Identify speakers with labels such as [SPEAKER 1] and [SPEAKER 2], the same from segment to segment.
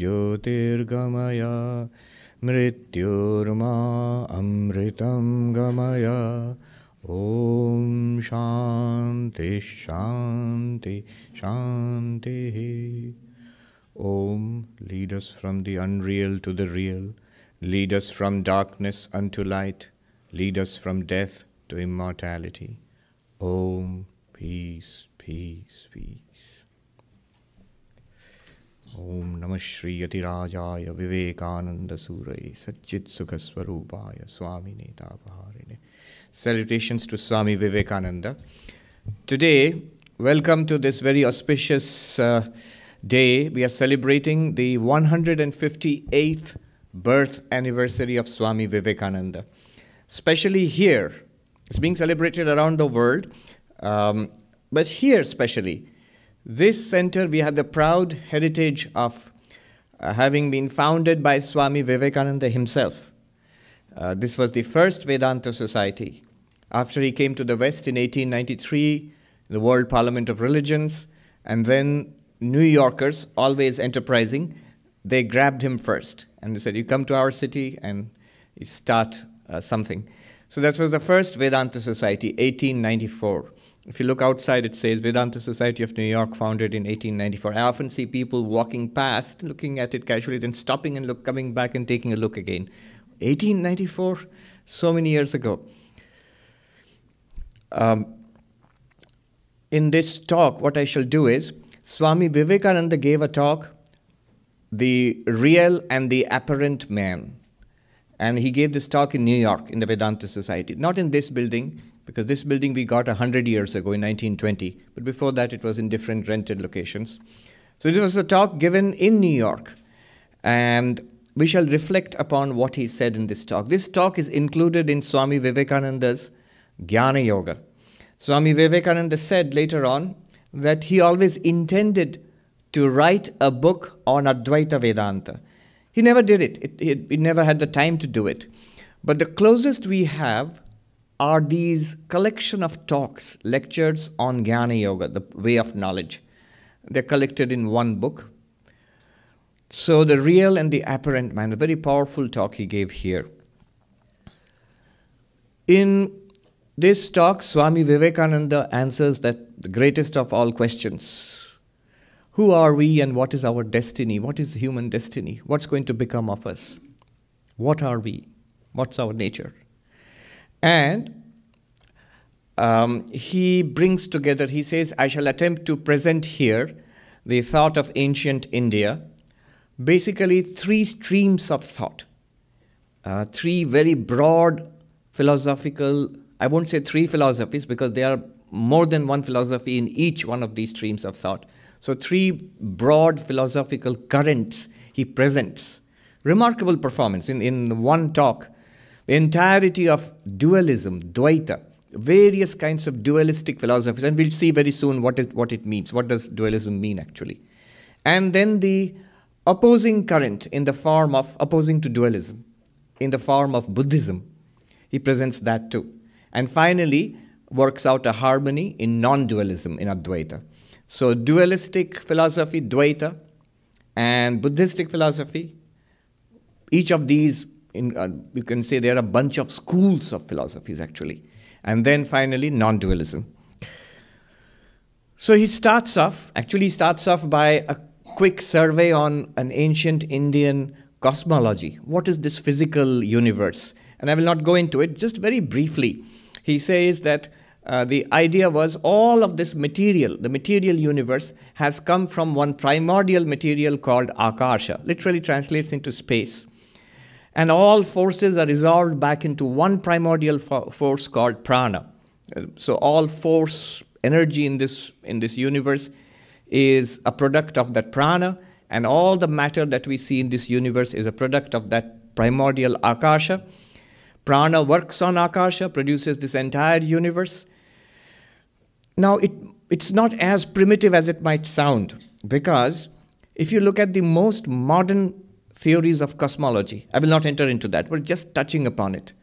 [SPEAKER 1] ज्योतिर्गमय मृत्युर्मा अमृतं गमय ॐ शान्ति शान्ति शान्तिः Om, lead us from the unreal to the real, lead us from darkness unto light, lead us from death to immortality. Om, peace, peace, peace. Vivekananda Surai Satchit Sukha Swarupaya Swami Netapahārine. Salutations to Swami Vivekananda. Today, welcome to this very auspicious uh, day. We are celebrating the 158th birth anniversary of Swami Vivekananda. Especially here, it's being celebrated around the world, um, but here especially, this center we have the proud heritage of uh, having been founded by Swami Vivekananda himself. Uh, this was the first Vedanta society. After he came to the West in 1893, the World Parliament of Religions, and then New Yorkers, always enterprising, they grabbed him first and they said, You come to our city and start uh, something. So that was the first Vedanta Society, 1894. If you look outside, it says Vedanta Society of New York, founded in 1894. I often see people walking past, looking at it casually, then stopping and look, coming back and taking a look again. 1894, so many years ago. Um, in this talk, what I shall do is Swami Vivekananda gave a talk, The Real and the Apparent Man. And he gave this talk in New York in the Vedanta Society. Not in this building, because this building we got 100 years ago in 1920, but before that it was in different rented locations. So this was a talk given in New York. And we shall reflect upon what he said in this talk. This talk is included in Swami Vivekananda's Jnana Yoga. Swami Vivekananda said later on that he always intended to write a book on Advaita Vedanta. He never did it. He never had the time to do it. But the closest we have are these collection of talks, lectures on Jnana Yoga, the way of knowledge. They're collected in one book. So, the real and the apparent man, a very powerful talk he gave here. In this talk, Swami Vivekananda answers that the greatest of all questions Who are we and what is our destiny? What is human destiny? What's going to become of us? What are we? What's our nature? And um, he brings together, he says, I shall attempt to present here the thought of ancient India, basically three streams of thought, uh, three very broad philosophical, I won't say three philosophies because there are more than one philosophy in each one of these streams of thought. So, three broad philosophical currents he presents. Remarkable performance in, in one talk the entirety of dualism, Dvaita, various kinds of dualistic philosophies, and we'll see very soon what, is, what it means. What does dualism mean actually? And then the opposing current in the form of opposing to dualism, in the form of Buddhism. He presents that too. And finally, works out a harmony in non dualism in Advaita. So, dualistic philosophy, Dvaita, and Buddhistic philosophy, each of these in, uh, you can say there are a bunch of schools of philosophies actually. And then finally, non dualism. So he starts off, actually, starts off by a quick survey on an ancient Indian cosmology. What is this physical universe? And I will not go into it, just very briefly. He says that uh, the idea was all of this material, the material universe, has come from one primordial material called Akasha, literally translates into space and all forces are resolved back into one primordial fo- force called prana. Uh, so all force energy in this in this universe is a product of that prana, and all the matter that we see in this universe is a product of that primordial akasha. Prana works on akasha, produces this entire universe. Now it it's not as primitive as it might sound. because if you look at the most modern theories of cosmology, I will not enter into that, but just touching upon it.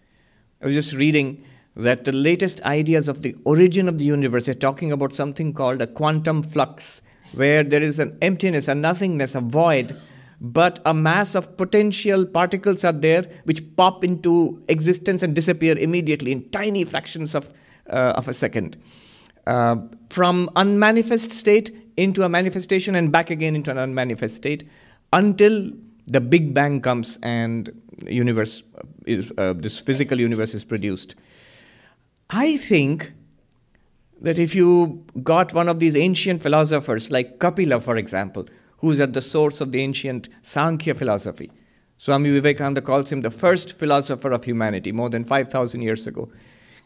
[SPEAKER 1] I was just reading that the latest ideas of the origin of the universe are talking about something called a quantum flux, where there is an emptiness, a nothingness, a void, but a mass of potential particles are there which pop into existence and disappear immediately in tiny fractions of, uh, of a second. Uh, from unmanifest state into a manifestation and back again into an unmanifest state until the big bang comes and universe is uh, this physical universe is produced. I think that if you got one of these ancient philosophers like kapila for example who's at the source of the ancient sankhya philosophy swami vivekananda calls him the first philosopher of humanity more than 5000 years ago.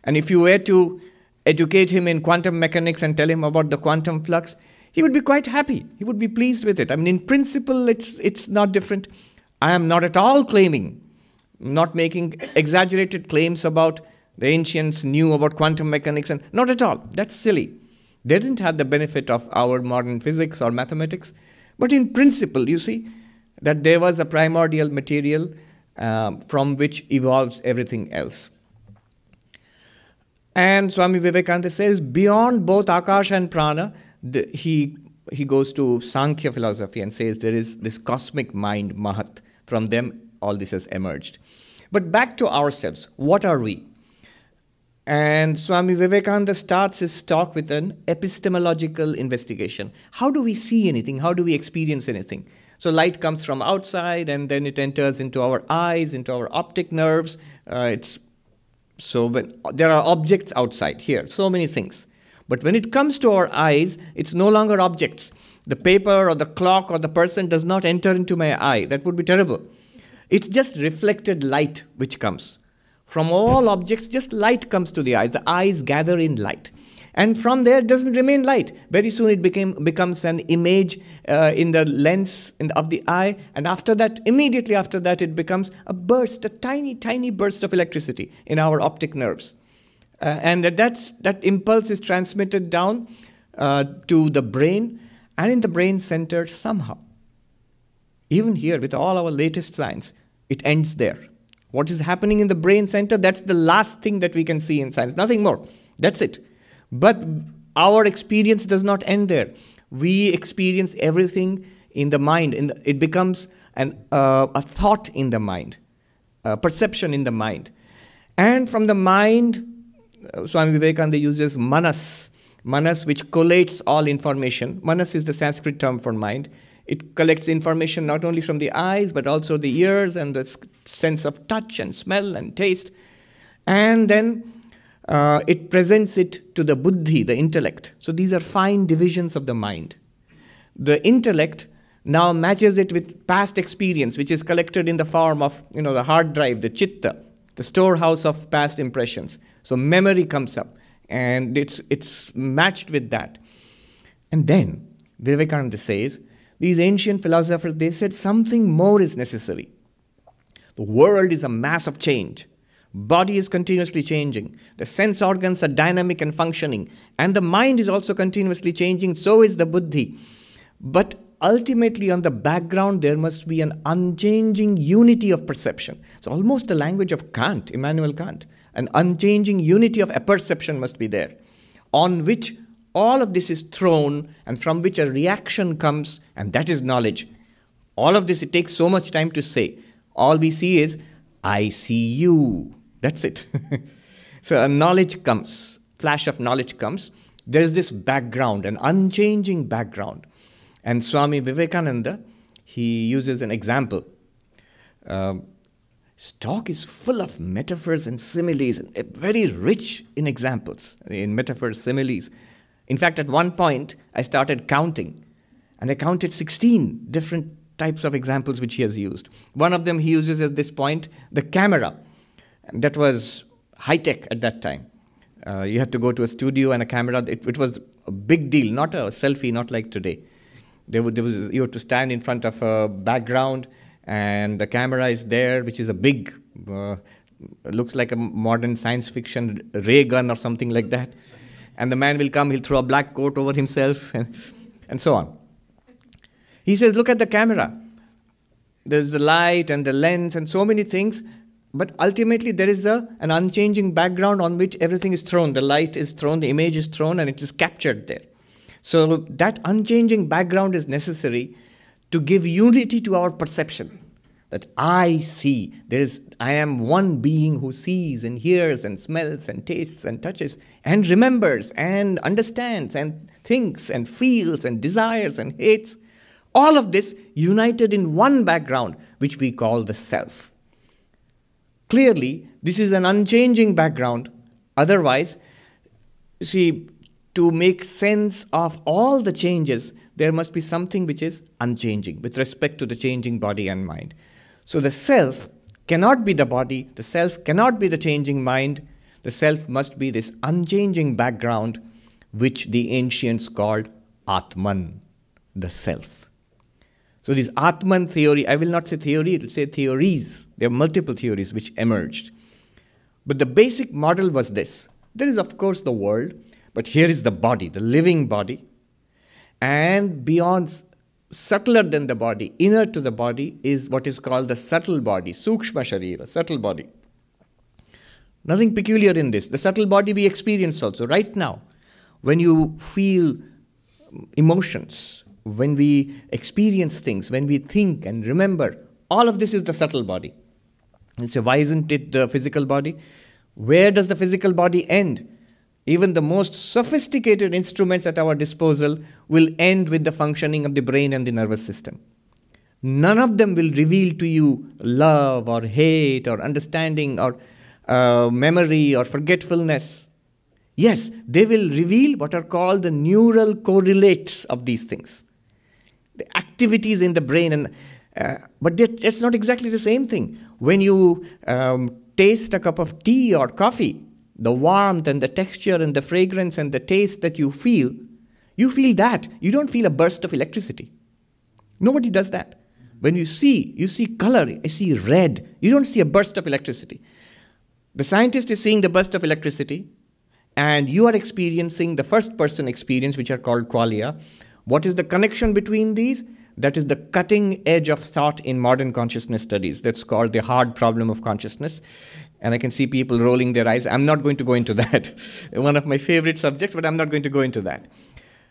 [SPEAKER 1] And if you were to educate him in quantum mechanics and tell him about the quantum flux he would be quite happy. He would be pleased with it. I mean, in principle, it's, it's not different. I am not at all claiming, not making exaggerated claims about the ancients knew about quantum mechanics, and not at all. That's silly. They didn't have the benefit of our modern physics or mathematics. But in principle, you see, that there was a primordial material um, from which evolves everything else. And Swami Vivekananda says, beyond both Akash and Prana, the, he he goes to Sankhya philosophy and says there is this cosmic mind, Mahat. From them, all this has emerged. But back to ourselves. What are we? And Swami Vivekananda starts his talk with an epistemological investigation. How do we see anything? How do we experience anything? So, light comes from outside and then it enters into our eyes, into our optic nerves. Uh, it's, so, when, there are objects outside here, so many things. But when it comes to our eyes, it's no longer objects. The paper or the clock or the person does not enter into my eye. That would be terrible. It's just reflected light which comes. From all objects, just light comes to the eyes. The eyes gather in light. And from there, it doesn't remain light. Very soon, it became, becomes an image uh, in the lens in of the eye. And after that, immediately after that, it becomes a burst, a tiny, tiny burst of electricity in our optic nerves. Uh, and that's, that impulse is transmitted down uh, to the brain and in the brain center somehow. Even here, with all our latest science, it ends there. What is happening in the brain center, that's the last thing that we can see in science, nothing more. That's it. But our experience does not end there. We experience everything in the mind. In the, it becomes an, uh, a thought in the mind, a perception in the mind. And from the mind, Swami Vivekananda uses manas, manas which collates all information. Manas is the Sanskrit term for mind. It collects information not only from the eyes, but also the ears and the sense of touch and smell and taste. And then uh, it presents it to the buddhi, the intellect. So these are fine divisions of the mind. The intellect now matches it with past experience, which is collected in the form of you know, the hard drive, the chitta, the storehouse of past impressions. So memory comes up and it's, it's matched with that. And then Vivekananda says, these ancient philosophers, they said something more is necessary. The world is a mass of change. Body is continuously changing. The sense organs are dynamic and functioning. And the mind is also continuously changing. So is the buddhi. But ultimately, on the background, there must be an unchanging unity of perception. It's almost the language of Kant, Immanuel Kant. An unchanging unity of apperception must be there, on which all of this is thrown and from which a reaction comes, and that is knowledge. All of this, it takes so much time to say. All we see is, I see you. That's it. so a knowledge comes, flash of knowledge comes. There is this background, an unchanging background. And Swami Vivekananda, he uses an example. Um, Stock is full of metaphors and similes, and very rich in examples, in metaphors, similes. In fact, at one point, I started counting, and I counted 16 different types of examples which he has used. One of them he uses at this point the camera. That was high tech at that time. Uh, you had to go to a studio and a camera. It, it, was a big deal, not a selfie, not like today. There, there was, you had to stand in front of a background and the camera is there, which is a big, uh, looks like a modern science fiction ray gun or something like that. And the man will come, he'll throw a black coat over himself, and, and so on. He says, Look at the camera. There's the light and the lens and so many things, but ultimately there is a, an unchanging background on which everything is thrown. The light is thrown, the image is thrown, and it is captured there. So that unchanging background is necessary to give unity to our perception that I see. There is, I am one being who sees and hears and smells and tastes and touches and remembers and understands and thinks and feels and desires and hates. All of this united in one background, which we call the self. Clearly, this is an unchanging background. Otherwise, you see, to make sense of all the changes, there must be something which is unchanging with respect to the changing body and mind. So the self cannot be the body, the self cannot be the changing mind, the self must be this unchanging background which the ancients called Atman, the self. So this Atman theory, I will not say theory, it will say theories. There are multiple theories which emerged. But the basic model was this. There is, of course, the world, but here is the body, the living body. And beyond subtler than the body, inner to the body, is what is called the subtle body, sukshma sharira, subtle body. Nothing peculiar in this. The subtle body we experience also right now. When you feel mm, emotions, when we experience things, when we think and remember, all of this is the subtle body. And so, why isn't it the physical body? Where does the physical body end? Even the most sophisticated instruments at our disposal will end with the functioning of the brain and the nervous system. None of them will reveal to you love or hate or understanding or uh, memory or forgetfulness. Yes, they will reveal what are called the neural correlates of these things, the activities in the brain. And, uh, but it's not exactly the same thing. When you um, taste a cup of tea or coffee, the warmth and the texture and the fragrance and the taste that you feel, you feel that. You don't feel a burst of electricity. Nobody does that. When you see, you see color, you see red, you don't see a burst of electricity. The scientist is seeing the burst of electricity, and you are experiencing the first person experience, which are called qualia. What is the connection between these? That is the cutting edge of thought in modern consciousness studies. That's called the hard problem of consciousness and I can see people rolling their eyes. I'm not going to go into that. One of my favorite subjects, but I'm not going to go into that.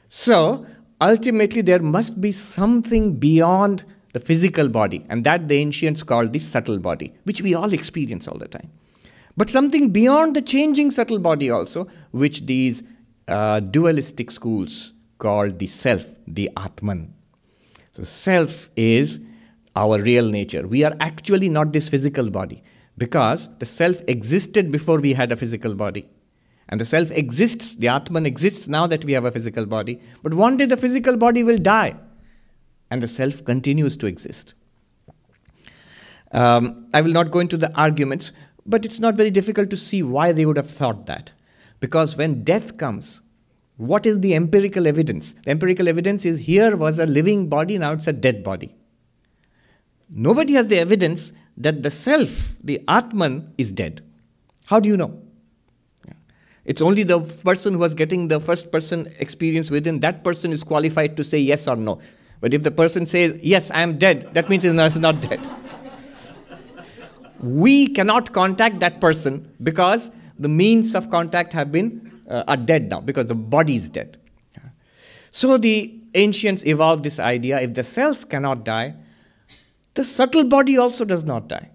[SPEAKER 1] So, ultimately, there must be something beyond the physical body, and that the ancients called the subtle body, which we all experience all the time. But something beyond the changing subtle body, also, which these uh, dualistic schools called the self, the Atman. So, self is our real nature. We are actually not this physical body because the self existed before we had a physical body. And the self exists, the Atman exists now that we have a physical body. But one day the physical body will die, and the self continues to exist. Um, I will not go into the arguments, but it's not very difficult to see why they would have thought that. Because when death comes, what is the empirical evidence? The empirical evidence is here was a living body, now it's a dead body. Nobody has the evidence that the self, the Atman, is dead. How do you know? It's only the person who was getting the first person experience within that person is qualified to say yes or no. But if the person says, Yes, I am dead, that means he's not dead. we cannot contact that person because the means of contact have been uh, are dead now because the body is dead. So the ancients evolved this idea if the self cannot die, the subtle body also does not die.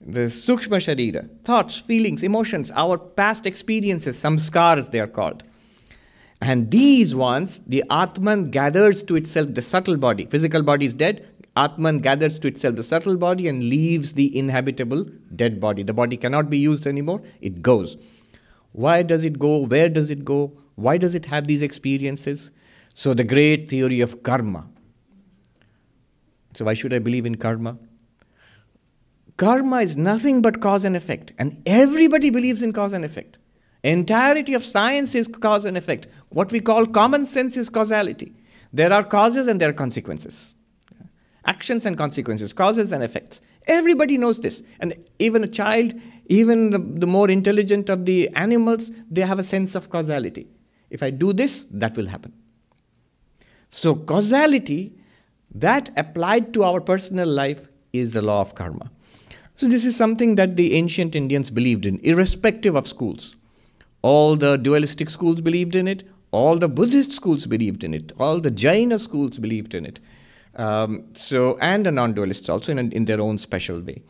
[SPEAKER 1] The sukshma sharira, thoughts, feelings, emotions, our past experiences, samskars they are called. And these ones, the Atman gathers to itself the subtle body. Physical body is dead. Atman gathers to itself the subtle body and leaves the inhabitable dead body. The body cannot be used anymore. It goes. Why does it go? Where does it go? Why does it have these experiences? So, the great theory of karma, so, why should I believe in karma? Karma is nothing but cause and effect, and everybody believes in cause and effect. Entirety of science is cause and effect. What we call common sense is causality. There are causes and there are consequences. Actions and consequences, causes and effects. Everybody knows this. And even a child, even the, the more intelligent of the animals, they have a sense of causality. If I do this, that will happen. So, causality That applied to our personal life is the law of karma. So, this is something that the ancient Indians believed in, irrespective of schools. All the dualistic schools believed in it, all the Buddhist schools believed in it, all the Jaina schools believed in it. Um, so, and the non dualists also in, in their own special way.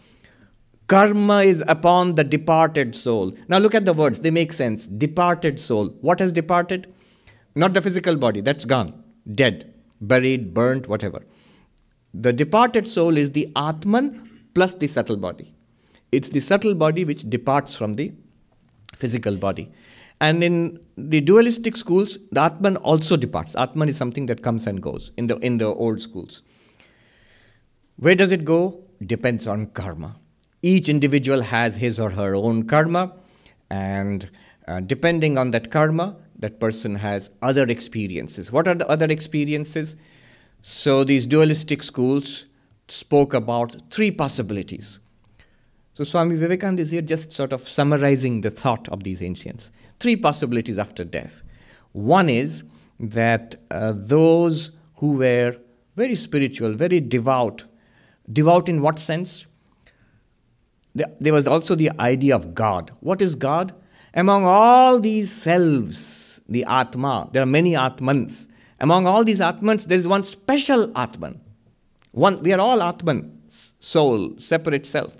[SPEAKER 1] Karma is upon the departed soul. Now, look at the words, they make sense. Departed soul. What has departed? Not the physical body, that's gone, dead, buried, burnt, whatever. The departed soul is the Atman plus the subtle body. It's the subtle body which departs from the physical body. And in the dualistic schools, the Atman also departs. Atman is something that comes and goes in the, in the old schools. Where does it go? Depends on karma. Each individual has his or her own karma, and uh, depending on that karma, that person has other experiences. What are the other experiences? So these dualistic schools spoke about three possibilities. So Swami Vivekananda is here just sort of summarizing the thought of these ancients. Three possibilities after death. One is that uh, those who were very spiritual, very devout, devout in what sense? There was also the idea of God. What is God? Among all these selves, the Atma, there are many Atmans. Among all these Atmans, there is one special Atman. One, we are all Atmans, soul, separate self.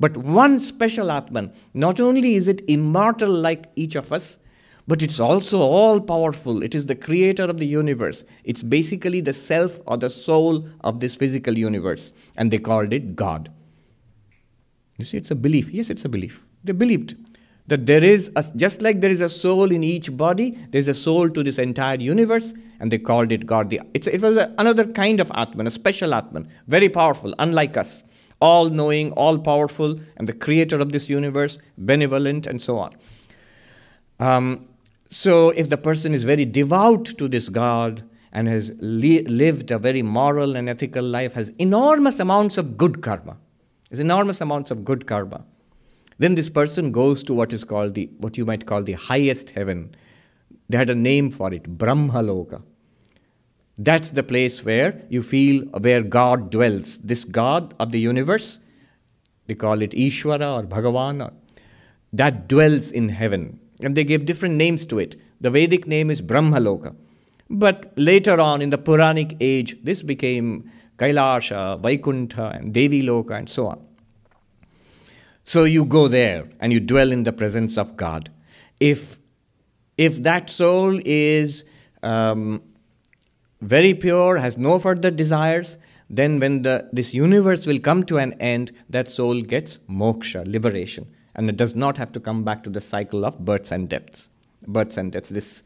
[SPEAKER 1] But one special Atman, not only is it immortal like each of us, but it's also all powerful. It is the creator of the universe. It's basically the self or the soul of this physical universe. And they called it God. You see, it's a belief. Yes, it's a belief. They believed that there is, a, just like there is a soul in each body, there's a soul to this entire universe, and they called it God. It's, it was a, another kind of Atman, a special Atman, very powerful, unlike us, all knowing, all powerful, and the creator of this universe, benevolent, and so on. Um, so, if the person is very devout to this God and has li- lived a very moral and ethical life, has enormous amounts of good karma, has enormous amounts of good karma then this person goes to what is called the, what you might call the highest heaven. They had a name for it, Brahmaloka. That's the place where you feel where God dwells. This God of the universe, they call it Ishvara or Bhagavan, that dwells in heaven. And they gave different names to it. The Vedic name is Brahmaloka. But later on in the Puranic age, this became Kailasha, Vaikuntha, and Devi Loka, and so on. So you go there and you dwell in the presence of God. If, if that soul is um, very pure, has no further desires, then when the, this universe will come to an end, that soul gets moksha, liberation, and it does not have to come back to the cycle of births and deaths. Births and deaths. This,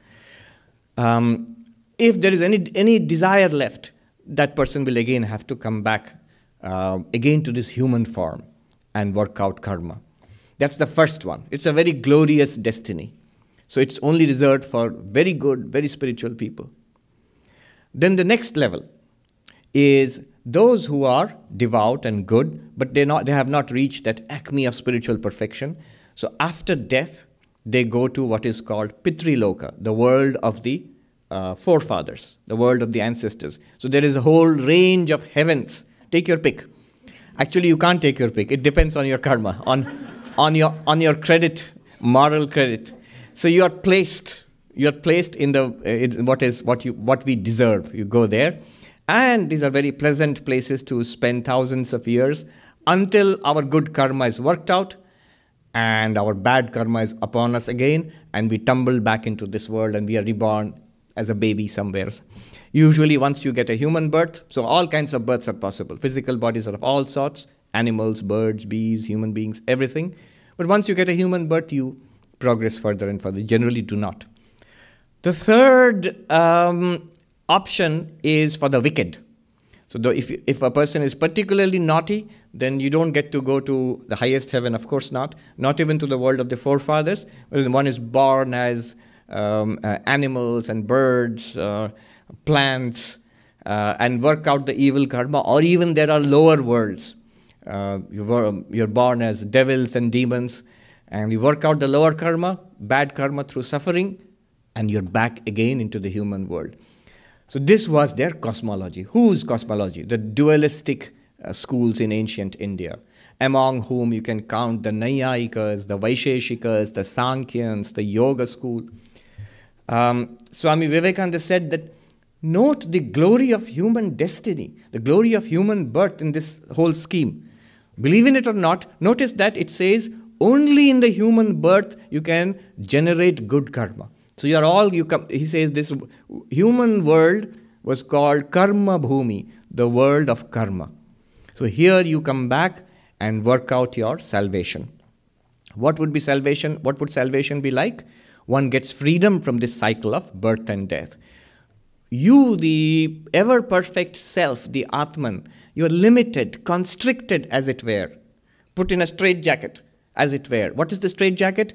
[SPEAKER 1] um, if there is any, any desire left, that person will again have to come back uh, again to this human form and work out karma. That's the first one. It's a very glorious destiny. So it's only reserved for very good, very spiritual people. Then the next level is those who are devout and good, but they not they have not reached that acme of spiritual perfection. So after death, they go to what is called Pitriloka, the world of the uh, forefathers, the world of the ancestors. So there is a whole range of heavens. Take your pick. Actually, you can't take your pick. It depends on your karma, on, on, your, on your credit, moral credit. So you are placed. You are placed in the uh, what is what you what we deserve. You go there, and these are very pleasant places to spend thousands of years until our good karma is worked out, and our bad karma is upon us again, and we tumble back into this world, and we are reborn as a baby somewhere. Usually, once you get a human birth, so all kinds of births are possible. Physical bodies are of all sorts animals, birds, bees, human beings, everything. But once you get a human birth, you progress further and further. Generally, do not. The third um, option is for the wicked. So, if, if a person is particularly naughty, then you don't get to go to the highest heaven, of course not, not even to the world of the forefathers. One is born as um, uh, animals and birds, uh, plants uh, and work out the evil karma, or even there are lower worlds. Uh, you're, you're born as devils and demons, and you work out the lower karma, bad karma through suffering, and you're back again into the human world. So, this was their cosmology. Whose cosmology? The dualistic uh, schools in ancient India, among whom you can count the Naiyayikas, the Vaisheshikas, the Sankhyans, the Yoga school. Um, Swami Vivekananda said that note the glory of human destiny, the glory of human birth in this whole scheme. Believe in it or not, notice that it says only in the human birth you can generate good karma. So you are all you come. He says this human world was called karma bhumi, the world of karma. So here you come back and work out your salvation. What would be salvation? What would salvation be like? One gets freedom from this cycle of birth and death. You, the ever perfect self, the Atman, you are limited, constricted as it were, put in a straitjacket as it were. What is the straitjacket?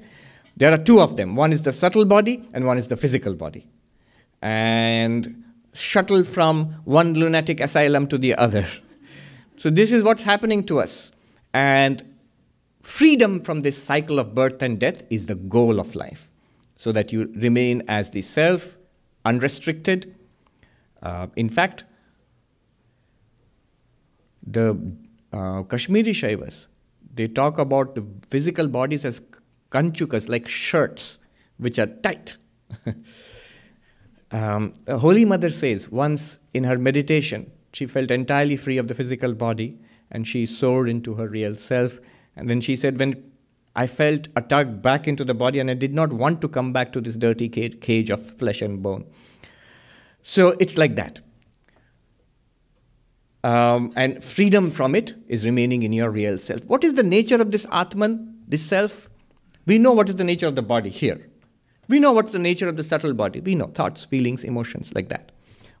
[SPEAKER 1] There are two of them one is the subtle body, and one is the physical body. And shuttled from one lunatic asylum to the other. So, this is what's happening to us. And freedom from this cycle of birth and death is the goal of life, so that you remain as the self, unrestricted. Uh, in fact, the uh, Kashmiri Shaivas, they talk about the physical bodies as kanchukas, like shirts, which are tight. um, Holy Mother says once in her meditation, she felt entirely free of the physical body and she soared into her real self. And then she said, When I felt a tug back into the body and I did not want to come back to this dirty cage of flesh and bone. So it's like that. Um, and freedom from it is remaining in your real self. What is the nature of this Atman, this self? We know what is the nature of the body here. We know what's the nature of the subtle body. We know thoughts, feelings, emotions, like that.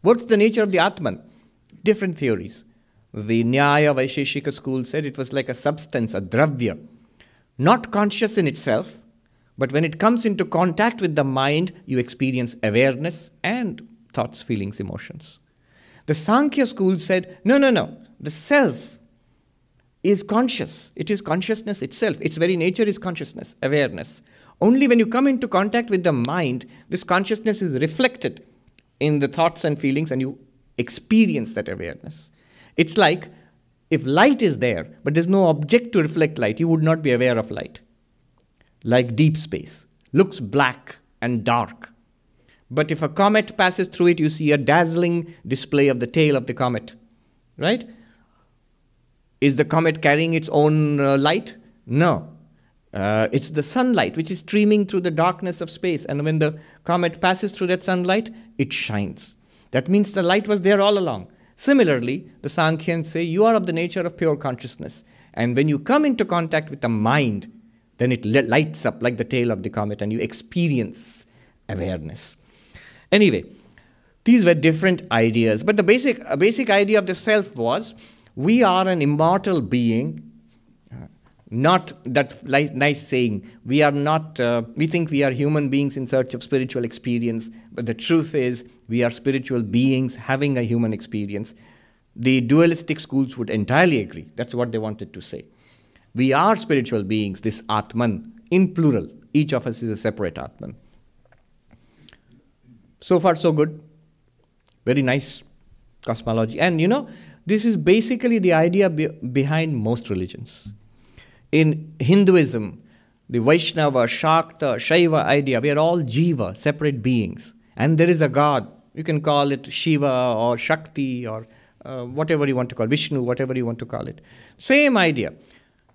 [SPEAKER 1] What's the nature of the Atman? different theories. The Nyaya Vaisheshika school said it was like a substance, a dravya, not conscious in itself, but when it comes into contact with the mind, you experience awareness and thoughts, feelings, emotions. The Sankhya school said, no, no, no, the self is conscious. It is consciousness itself. Its very nature is consciousness, awareness. Only when you come into contact with the mind, this consciousness is reflected in the thoughts and feelings, and you experience that awareness. It's like if light is there, but there's no object to reflect light, you would not be aware of light. Like deep space, looks black and dark. But if a comet passes through it, you see a dazzling display of the tail of the comet. Right? Is the comet carrying its own uh, light? No. Uh, it's the sunlight which is streaming through the darkness of space. And when the comet passes through that sunlight, it shines. That means the light was there all along. Similarly, the Sankhyans say you are of the nature of pure consciousness. And when you come into contact with the mind, then it lights up like the tail of the comet and you experience awareness. Anyway, these were different ideas, but the basic, basic idea of the self was we are an immortal being not that nice saying we are not uh, we think we are human beings in search of spiritual experience but the truth is we are spiritual beings having a human experience. The dualistic schools would entirely agree. That's what they wanted to say. We are spiritual beings this atman in plural. Each of us is a separate atman so far so good very nice cosmology and you know this is basically the idea be- behind most religions in Hinduism, the Vaishnava, Shakta, Shaiva idea, we are all jiva, separate beings. And there is a God. You can call it Shiva or Shakti or uh, whatever you want to call it, Vishnu, whatever you want to call it. Same idea.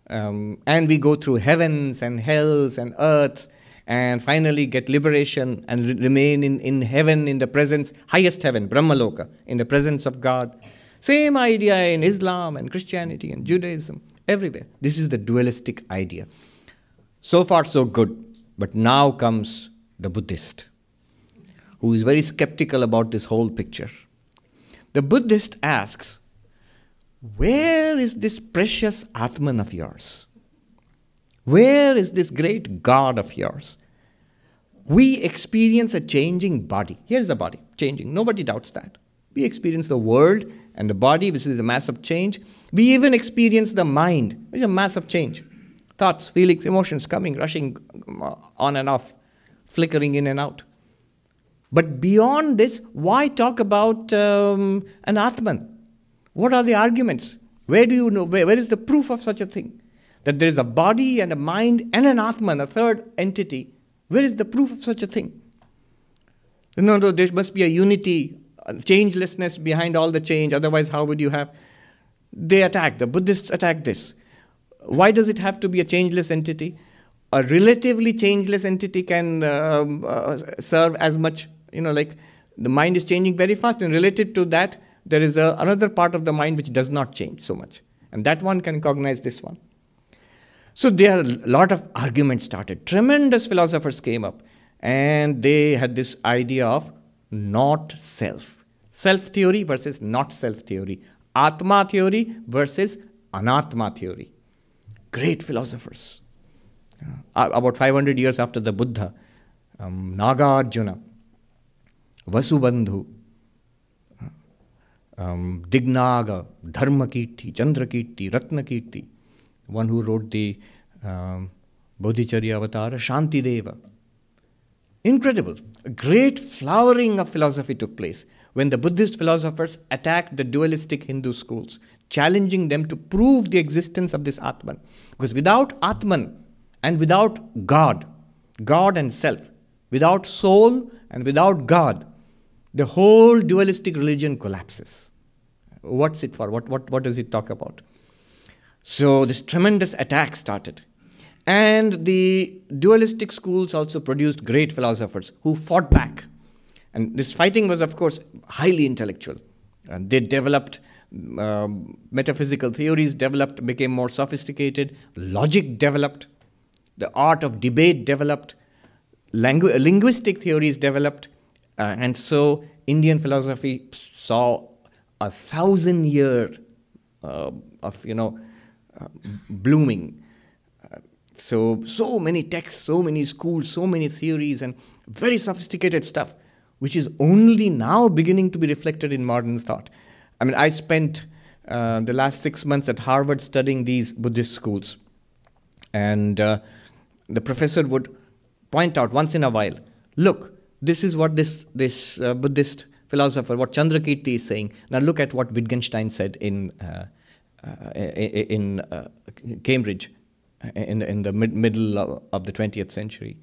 [SPEAKER 1] Um, and we go through heavens and hells and earths and finally get liberation and re- remain in, in heaven in the presence, highest heaven, Brahmaloka, in the presence of God. Same idea in Islam and Christianity and Judaism everywhere. This is the dualistic idea. So far, so good. But now comes the Buddhist, who is very skeptical about this whole picture. The Buddhist asks, Where is this precious Atman of yours? Where is this great God of yours? We experience a changing body. Here's the body changing. Nobody doubts that. We experience the world and the body, which is a mass of change. We even experience the mind, which is a mass of change. Thoughts, feelings, emotions coming, rushing on and off, flickering in and out. But beyond this, why talk about um, an Atman? What are the arguments? Where do you know? Where, where is the proof of such a thing? That there is a body and a mind and an Atman, a third entity. Where is the proof of such a thing? No, no, there must be a unity, a changelessness behind all the change. Otherwise, how would you have? They attack, the Buddhists attack this. Why does it have to be a changeless entity? A relatively changeless entity can um, uh, serve as much, you know, like the mind is changing very fast, and related to that, there is a, another part of the mind which does not change so much. And that one can cognize this one. So there are a lot of arguments started. Tremendous philosophers came up and they had this idea of not self. Self theory versus not self theory. Atma theory versus Anatma theory. Great philosophers. Uh, about 500 years after the Buddha, um, Nagarjuna, Vasubandhu, um, Dignaga, Dharmakirti, Chandrakirti, Ratnakirti, one who wrote the um, Bodhicharya Avatar, Shantideva. Incredible. A great flowering of philosophy took place when the Buddhist philosophers attacked the dualistic Hindu schools, challenging them to prove the existence of this Atman. Because without Atman and without God, God and self, without soul and without God, the whole dualistic religion collapses. What's it for? What, what, what does it talk about? So this tremendous attack started. And the dualistic schools also produced great philosophers who fought back. And this fighting was, of course, highly intellectual. And they developed um, metaphysical theories, developed, became more sophisticated, logic developed, the art of debate developed, linguistic theories developed. Uh, and so Indian philosophy saw a thousand year uh, of, you know, uh, blooming. So, so many texts, so many schools, so many theories, and very sophisticated stuff, which is only now beginning to be reflected in modern thought. I mean, I spent uh, the last six months at Harvard studying these Buddhist schools. And uh, the professor would point out once in a while look, this is what this, this uh, Buddhist philosopher, what Chandrakirti is saying. Now, look at what Wittgenstein said in uh, in uh, Cambridge in the, in the mid, middle of the 20th century.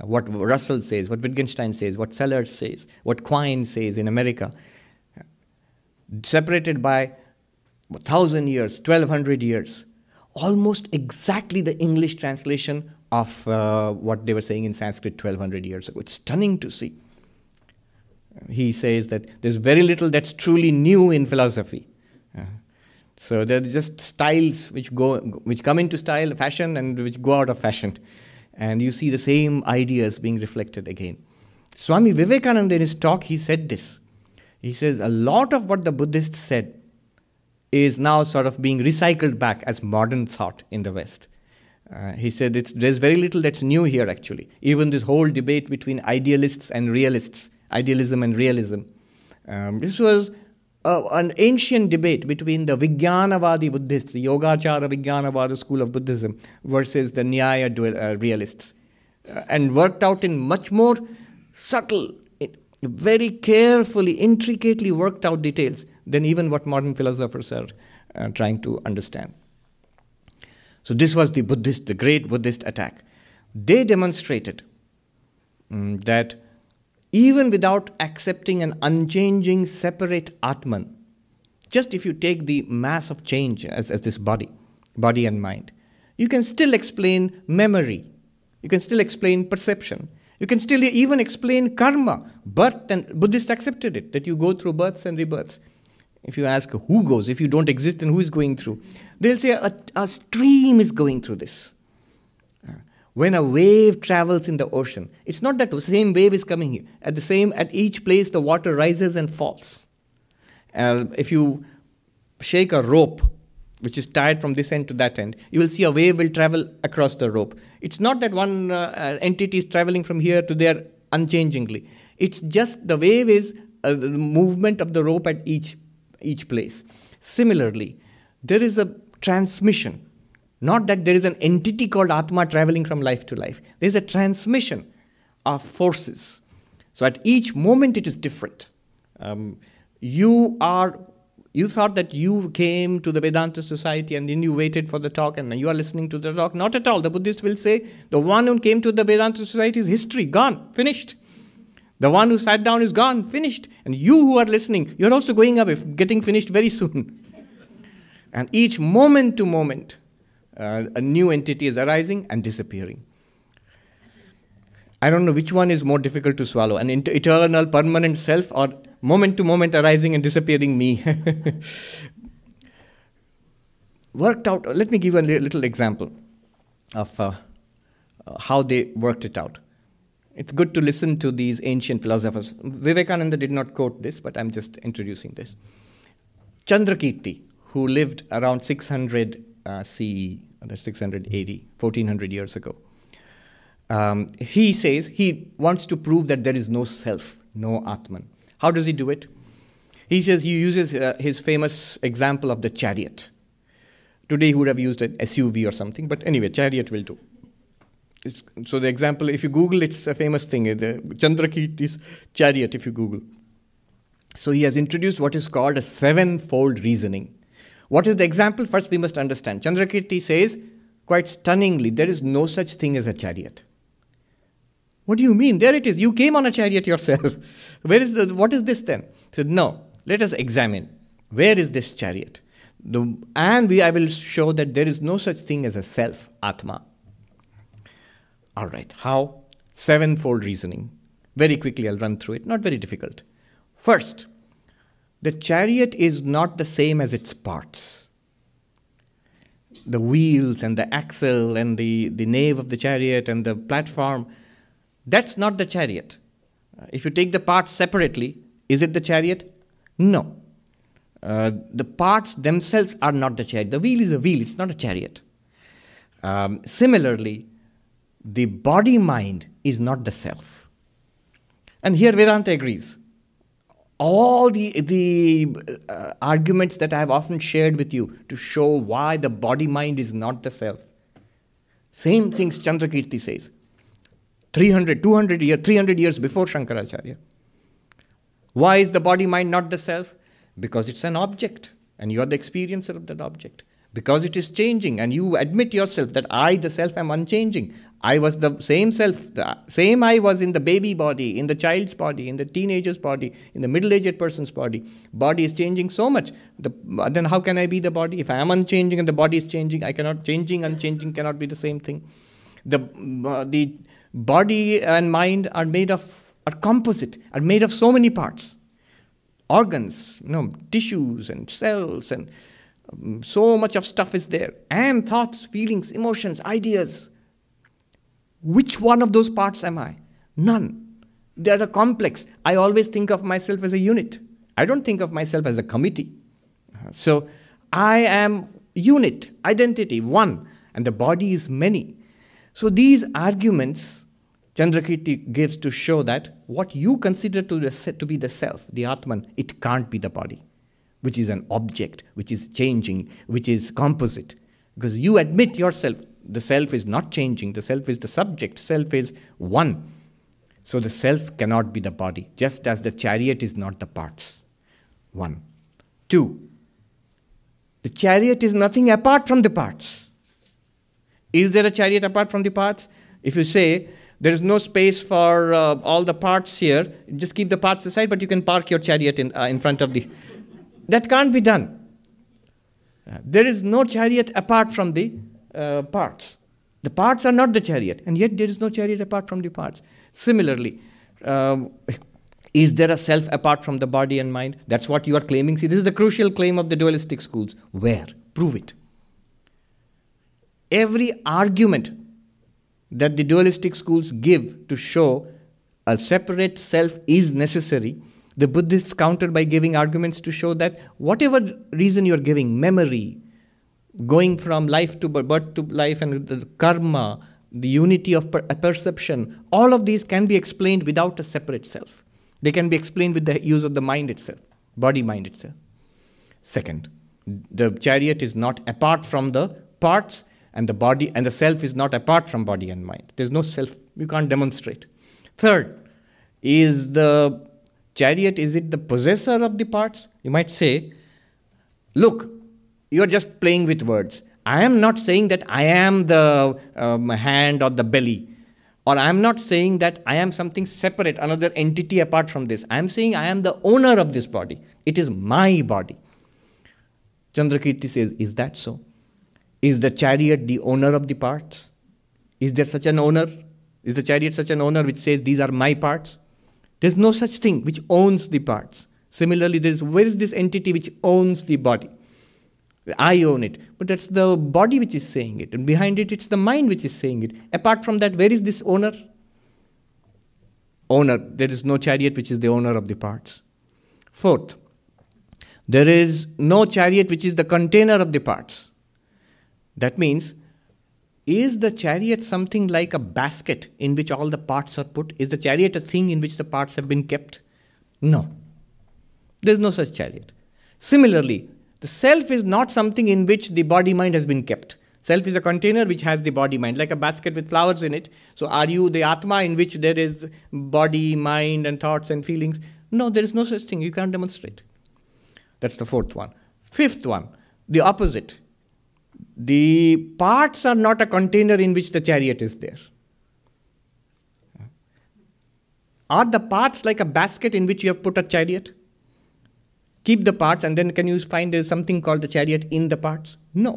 [SPEAKER 1] Uh, what Russell says, what Wittgenstein says, what Sellars says, what Quine says in America, separated by 1,000 years, 1,200 years, almost exactly the English translation of uh, what they were saying in Sanskrit 1,200 years ago. It's stunning to see. He says that there's very little that's truly new in philosophy. So they're just styles which go, which come into style, fashion, and which go out of fashion. And you see the same ideas being reflected again. Swami Vivekananda in his talk, he said this. He says a lot of what the Buddhists said is now sort of being recycled back as modern thought in the West. Uh, he said there's very little that's new here, actually. Even this whole debate between idealists and realists, idealism and realism. Um, this was uh, an ancient debate between the Vijnanavadi Buddhists, the Yogacara Vijnanavada school of Buddhism, versus the Nyaya uh, realists, uh, and worked out in much more subtle, very carefully, intricately worked out details than even what modern philosophers are uh, trying to understand. So, this was the Buddhist, the great Buddhist attack. They demonstrated um, that even without accepting an unchanging, separate Atman, just if you take the mass of change as, as this body, body and mind, you can still explain memory, you can still explain perception, you can still even explain karma. Birth and Buddhists accepted it, that you go through births and rebirths. If you ask who goes, if you don't exist and who is going through, they'll say a, a stream is going through this when a wave travels in the ocean, it's not that the same wave is coming here. At the same, at each place, the water rises and falls. Uh, if you shake a rope, which is tied from this end to that end, you will see a wave will travel across the rope. It's not that one uh, entity is traveling from here to there unchangingly. It's just the wave is a movement of the rope at each, each place. Similarly, there is a transmission not that there is an entity called Atma traveling from life to life. There is a transmission of forces. So at each moment it is different. Um, you are you thought that you came to the Vedanta society and then you waited for the talk and you are listening to the talk. Not at all. The Buddhist will say the one who came to the Vedanta society is history, gone, finished. The one who sat down is gone, finished. And you who are listening, you're also going up, getting finished very soon. and each moment to moment, uh, a new entity is arising and disappearing. I don't know which one is more difficult to swallow an eternal, permanent self or moment to moment arising and disappearing me. Worked out, let me give a little example of uh, how they worked it out. It's good to listen to these ancient philosophers. Vivekananda did not quote this, but I'm just introducing this. Chandrakirti, who lived around 600 uh, CE, 680, 1400 years ago, um, he says he wants to prove that there is no self, no Atman. How does he do it? He says he uses uh, his famous example of the chariot. Today he would have used an SUV or something, but anyway, chariot will do. It's, so the example, if you Google, it's a famous thing. Uh, the Chandrakirti's chariot, if you Google. So he has introduced what is called a sevenfold reasoning. What is the example? First, we must understand. Chandrakirti says, quite stunningly, there is no such thing as a chariot. What do you mean? There it is. You came on a chariot yourself. Where is the, what is this then? He said, No, let us examine. Where is this chariot? The, and we, I will show that there is no such thing as a self, Atma. All right, how? Sevenfold reasoning. Very quickly, I'll run through it. Not very difficult. First, the chariot is not the same as its parts. The wheels and the axle and the, the nave of the chariot and the platform that's not the chariot. Uh, if you take the parts separately, is it the chariot? No. Uh, the parts themselves are not the chariot. The wheel is a wheel, it's not a chariot. Um, similarly, the body mind is not the self. And here Vedanta agrees. All the, the uh, arguments that I have often shared with you to show why the body mind is not the self. Same things Chandrakirti says. 300, 200 years, 300 years before Shankaracharya. Why is the body mind not the self? Because it's an object and you are the experiencer of that object. Because it is changing and you admit yourself that I, the self, am unchanging. I was the same self, the same I was in the baby body, in the child's body, in the teenager's body, in the middle aged person's body. Body is changing so much. The, then how can I be the body? If I am unchanging and the body is changing, I cannot, changing, unchanging cannot be the same thing. The, uh, the body and mind are made of, are composite, are made of so many parts. Organs, you know, tissues and cells and um, so much of stuff is there. And thoughts, feelings, emotions, ideas. Which one of those parts am I? None. They are complex. I always think of myself as a unit. I don't think of myself as a committee. So I am unit, identity, one, and the body is many. So these arguments Chandrakirti gives to show that what you consider to, the, to be the self, the Atman, it can't be the body, which is an object, which is changing, which is composite. Because you admit yourself, the self is not changing, the self is the subject, self is one. So the self cannot be the body, just as the chariot is not the parts. One. Two, the chariot is nothing apart from the parts. Is there a chariot apart from the parts? If you say there is no space for uh, all the parts here, just keep the parts aside, but you can park your chariot in, uh, in front of the. That can't be done. Uh, there is no chariot apart from the uh, parts. The parts are not the chariot, and yet there is no chariot apart from the parts. Similarly, um, is there a self apart from the body and mind? That's what you are claiming. See, this is the crucial claim of the dualistic schools. Where? Prove it every argument that the dualistic schools give to show a separate self is necessary, the Buddhists counter by giving arguments to show that whatever reason you're giving, memory, going from life to birth to life, and the karma, the unity of per- perception, all of these can be explained without a separate self. They can be explained with the use of the mind itself, body mind itself. Second, the chariot is not apart from the parts and the body and the self is not apart from body and mind. There's no self, you can't demonstrate. Third, Is the chariot, is it the possessor of the parts? You might say, look, you are just playing with words. I am not saying that I am the um, hand or the belly. Or I am not saying that I am something separate, another entity apart from this. I am saying I am the owner of this body. It is my body. Chandrakirti says, Is that so? Is the chariot the owner of the parts? Is there such an owner? Is the chariot such an owner which says, These are my parts? There's no such thing which owns the parts. Similarly, there is where is this entity which owns the body? I own it. But that's the body which is saying it. And behind it, it's the mind which is saying it. Apart from that, where is this owner? Owner. There is no chariot which is the owner of the parts. Fourth, there is no chariot which is the container of the parts. That means, is the chariot something like a basket in which all the parts are put? Is the chariot a thing in which the parts have been kept? No. There's no such chariot. Similarly, the self is not something in which the body mind has been kept. Self is a container which has the body mind, like a basket with flowers in it. So, are you the Atma in which there is body, mind, and thoughts and feelings? No, there is no such thing. You can't demonstrate. That's the fourth one. Fifth one, the opposite. The parts are not a container in which the chariot is there. Are the parts like a basket in which you have put a chariot? Keep the parts and then can you find there's something called the chariot in the parts? No.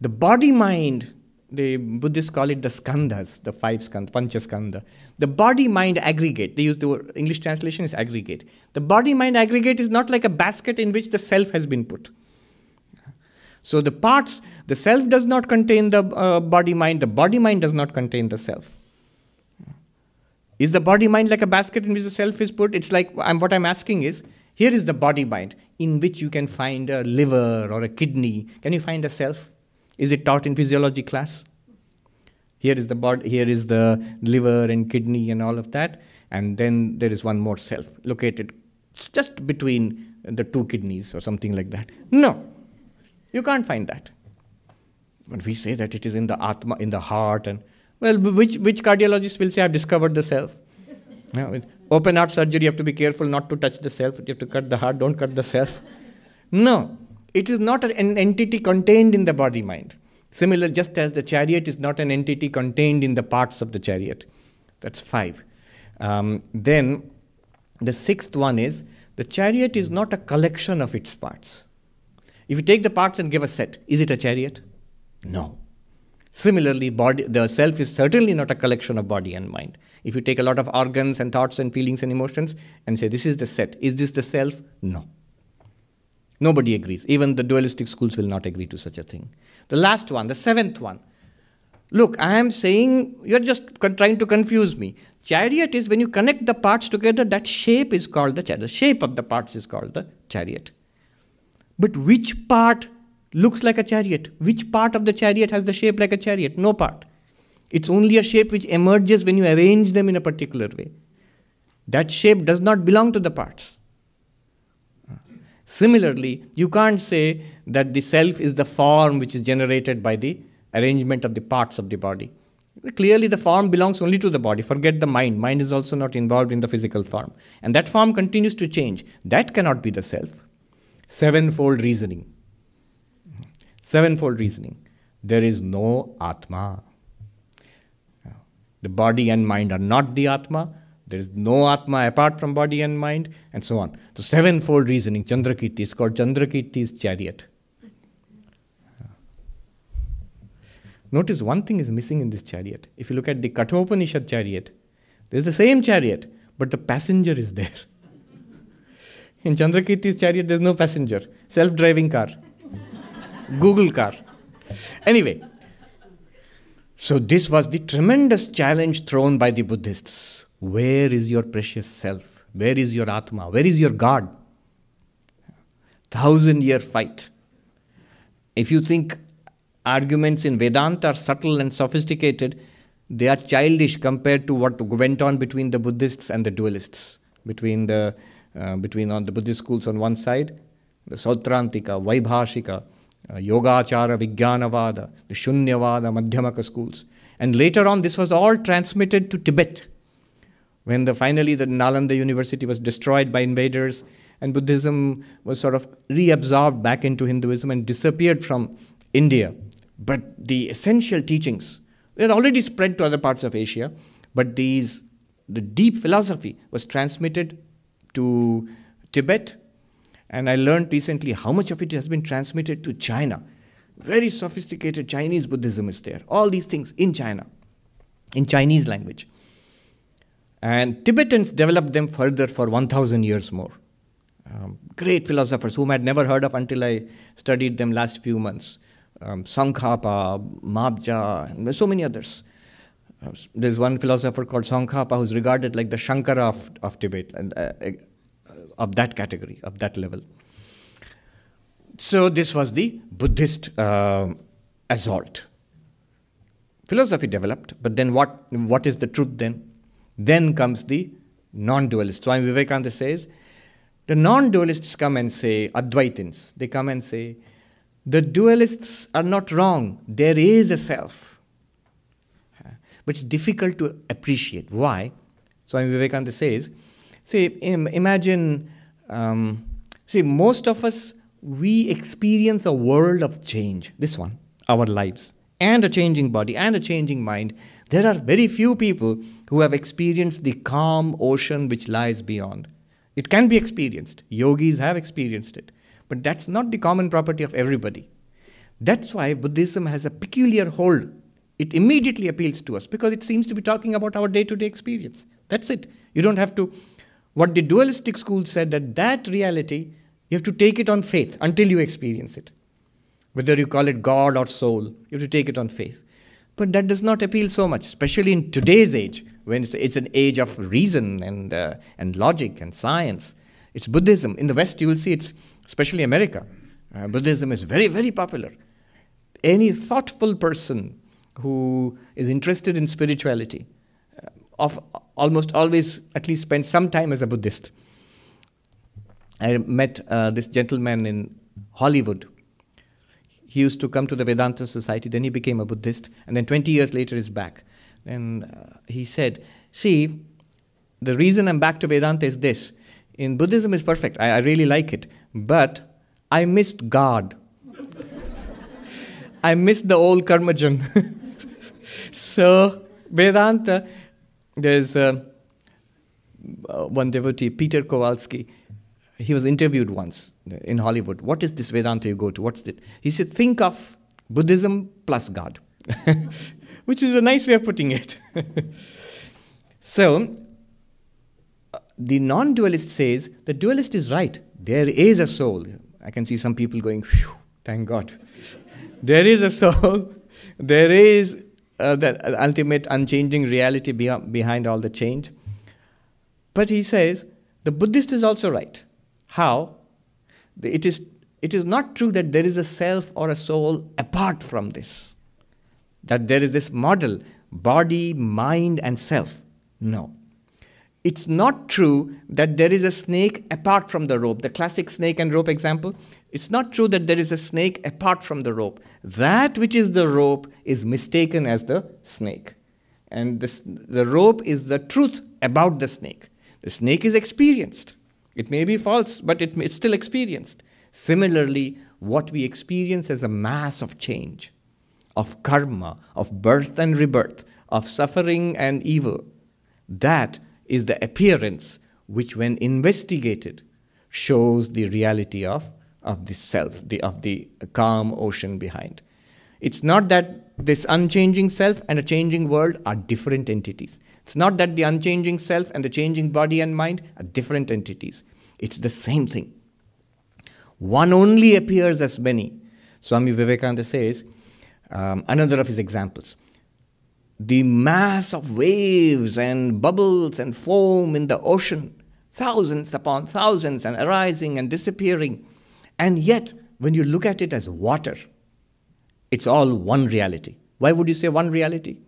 [SPEAKER 1] The body mind, the Buddhists call it the skandhas, the five skandhas, panchaskandha. The body mind aggregate, they use the word, English translation is aggregate. The body mind aggregate is not like a basket in which the self has been put. So the parts, the self does not contain the uh, body mind, the body mind does not contain the self. Is the body mind like a basket in which the self is put? It's like I'm, what I'm asking is here is the body mind in which you can find a liver or a kidney. Can you find a self? Is it taught in physiology class? Here is the body, here is the liver and kidney and all of that. And then there is one more self located just between the two kidneys or something like that. No, you can't find that. But we say that it is in the atma, in the heart, and well, which, which cardiologist will say, I've discovered the self? No, Open heart surgery, you have to be careful not to touch the self. You have to cut the heart, don't cut the self. No, it is not an entity contained in the body mind. Similar, just as the chariot is not an entity contained in the parts of the chariot. That's five. Um, then the sixth one is the chariot is not a collection of its parts. If you take the parts and give a set, is it a chariot? No. Similarly, body, the self is certainly not a collection of body and mind. If you take a lot of organs and thoughts and feelings and emotions and say, this is the set, is this the self? No. Nobody agrees. Even the dualistic schools will not agree to such a thing. The last one, the seventh one. Look, I am saying you're just trying to confuse me. Chariot is when you connect the parts together, that shape is called the chariot. The shape of the parts is called the chariot. But which part looks like a chariot? Which part of the chariot has the shape like a chariot? No part. It's only a shape which emerges when you arrange them in a particular way. That shape does not belong to the parts. Similarly, you can't say that the self is the form which is generated by the arrangement of the parts of the body. Clearly, the form belongs only to the body. Forget the mind. Mind is also not involved in the physical form. And that form continues to change. That cannot be the self. Sevenfold reasoning. Sevenfold reasoning. There is no Atma. The body and mind are not the Atma. There is no Atma apart from body and mind, and so on. The sevenfold reasoning, Chandrakirti, is called Chandrakirti's chariot. Notice one thing is missing in this chariot. If you look at the Kathopanishad chariot, there's the same chariot, but the passenger is there. In Chandrakirti's chariot, there's no passenger. Self driving car, Google car. Anyway, so, this was the tremendous challenge thrown by the Buddhists. Where is your precious self? Where is your Atma? Where is your God? Thousand year fight. If you think arguments in Vedanta are subtle and sophisticated, they are childish compared to what went on between the Buddhists and the dualists, between the uh, between on the Buddhist schools on one side, the Sautrantika, Vaibhashika, uh, Yogachara, Vijnanavada, the Shunyavada, Madhyamaka schools. And later on, this was all transmitted to Tibet, When the, finally the Nalanda University was destroyed by invaders and Buddhism was sort of reabsorbed back into Hinduism and disappeared from India. But the essential teachings, they had already spread to other parts of Asia, but these, the deep philosophy was transmitted to Tibet. And I learned recently how much of it has been transmitted to China. Very sophisticated Chinese Buddhism is there. All these things in China, in Chinese language. And Tibetans developed them further for 1,000 years more. Um, great philosophers whom I had never heard of until I studied them last few months. Um, Tsongkhapa, Mabja, and so many others. Uh, there's one philosopher called Tsongkhapa who's regarded like the Shankara of, of Tibet, and uh, of that category, of that level. So this was the Buddhist uh, assault. Philosophy developed, but then what, what is the truth then? Then comes the non dualist. Swami Vivekananda says, the non dualists come and say, Advaitins, they come and say, the dualists are not wrong, there is a self. But it's difficult to appreciate. Why? Swami Vivekananda says, see, imagine, um, see, most of us, we experience a world of change, this one, our lives, and a changing body, and a changing mind. There are very few people who have experienced the calm ocean which lies beyond. It can be experienced. Yogis have experienced it. But that's not the common property of everybody. That's why Buddhism has a peculiar hold. It immediately appeals to us because it seems to be talking about our day to day experience. That's it. You don't have to. What the dualistic school said that that reality, you have to take it on faith until you experience it. Whether you call it God or soul, you have to take it on faith. But that does not appeal so much, especially in today's age, when it's, it's an age of reason and, uh, and logic and science. It's Buddhism. In the West, you will see it's, especially America, uh, Buddhism is very, very popular. Any thoughtful person who is interested in spirituality of almost always at least spends some time as a Buddhist. I met uh, this gentleman in Hollywood he used to come to the Vedanta Society, then he became a Buddhist, and then 20 years later he's back. And uh, he said, See, the reason I'm back to Vedanta is this. In Buddhism is perfect. I, I really like it. But I missed God. I missed the old Karmajan. so Vedanta, there's uh, uh, one devotee, Peter Kowalski he was interviewed once in Hollywood. What is this Vedanta you go to? What's it? He said, think of Buddhism plus God, which is a nice way of putting it. so, uh, the non dualist says the dualist is right. There is a soul. I can see some people going, thank God. there is a soul. There is uh, that ultimate unchanging reality behind all the change. But he says the Buddhist is also right. How? It is, it is not true that there is a self or a soul apart from this. That there is this model body, mind, and self. No. It's not true that there is a snake apart from the rope. The classic snake and rope example. It's not true that there is a snake apart from the rope. That which is the rope is mistaken as the snake. And this, the rope is the truth about the snake. The snake is experienced. It may be false, but it, it's still experienced. Similarly, what we experience as a mass of change, of karma, of birth and rebirth, of suffering and evil, that is the appearance which, when investigated, shows the reality of, of the self, the, of the calm ocean behind. It's not that this unchanging self and a changing world are different entities. It's not that the unchanging self and the changing body and mind are different entities. It's the same thing. One only appears as many. Swami Vivekananda says, um, another of his examples, the mass of waves and bubbles and foam in the ocean, thousands upon thousands, and arising and disappearing. And yet, when you look at it as water, it's all one reality. Why would you say one reality?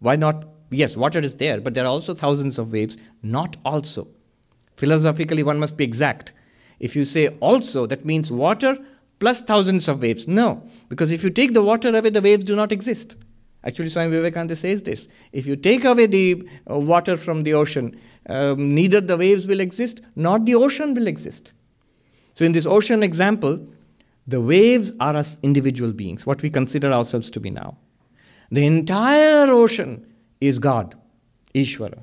[SPEAKER 1] Why not? Yes, water is there, but there are also thousands of waves, not also. Philosophically, one must be exact. If you say also, that means water plus thousands of waves. No, because if you take the water away, the waves do not exist. Actually, Swami Vivekananda says this. If you take away the uh, water from the ocean, um, neither the waves will exist nor the ocean will exist. So, in this ocean example, the waves are us individual beings, what we consider ourselves to be now. The entire ocean is God, Ishvara.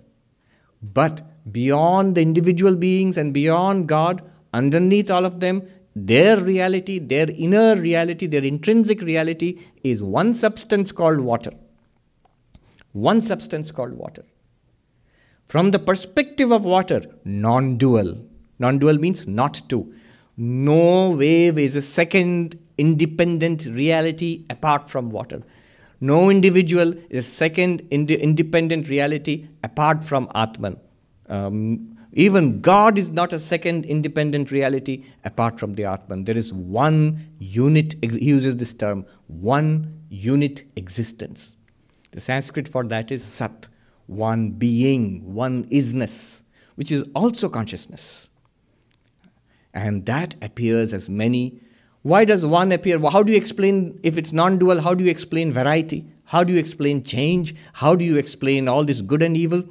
[SPEAKER 1] But beyond the individual beings and beyond God, underneath all of them, their reality, their inner reality, their intrinsic reality is one substance called water. One substance called water. From the perspective of water, non dual. Non dual means not two. No wave is a second independent reality apart from water. No individual is second ind- independent reality apart from Atman. Um, even God is not a second independent reality apart from the Atman. There is one unit, he uses this term, one unit existence. The Sanskrit for that is Sat, one being, one isness, which is also consciousness. And that appears as many. Why does one appear? How do you explain, if it's non dual, how do you explain variety? How do you explain change? How do you explain all this good and evil?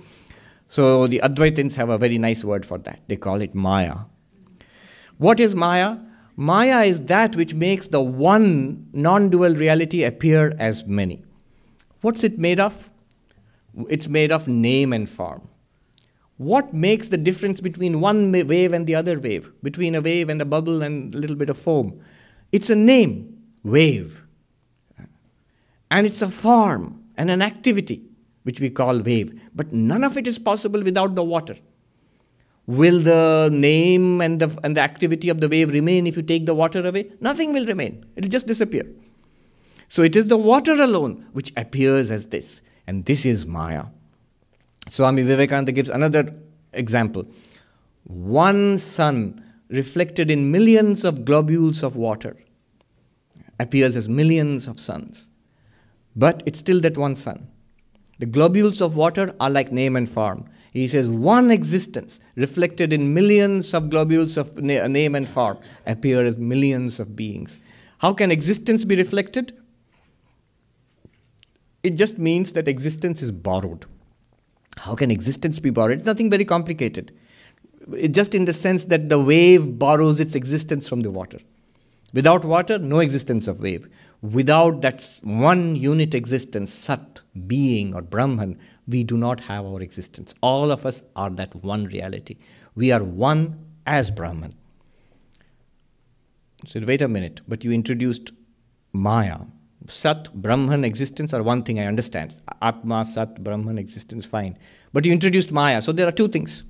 [SPEAKER 1] So the Advaitins have a very nice word for that. They call it Maya. What is Maya? Maya is that which makes the one non dual reality appear as many. What's it made of? It's made of name and form. What makes the difference between one wave and the other wave, between a wave and a bubble and a little bit of foam? It's a name, wave. And it's a form and an activity which we call wave. But none of it is possible without the water. Will the name and the, and the activity of the wave remain if you take the water away? Nothing will remain, it will just disappear. So it is the water alone which appears as this, and this is Maya. Swami Vivekananda gives another example. One sun reflected in millions of globules of water appears as millions of suns, but it's still that one sun. The globules of water are like name and form. He says one existence reflected in millions of globules of na- name and form appear as millions of beings. How can existence be reflected? It just means that existence is borrowed. How can existence be borrowed? It's nothing very complicated. It just in the sense that the wave borrows its existence from the water. Without water, no existence of wave. Without that one unit existence, Sat, being, or Brahman, we do not have our existence. All of us are that one reality. We are one as Brahman. So, wait a minute, but you introduced Maya. Sat, Brahman existence are one thing I understand. Atma, Sat, Brahman existence, fine. But you introduced Maya. So, there are two things.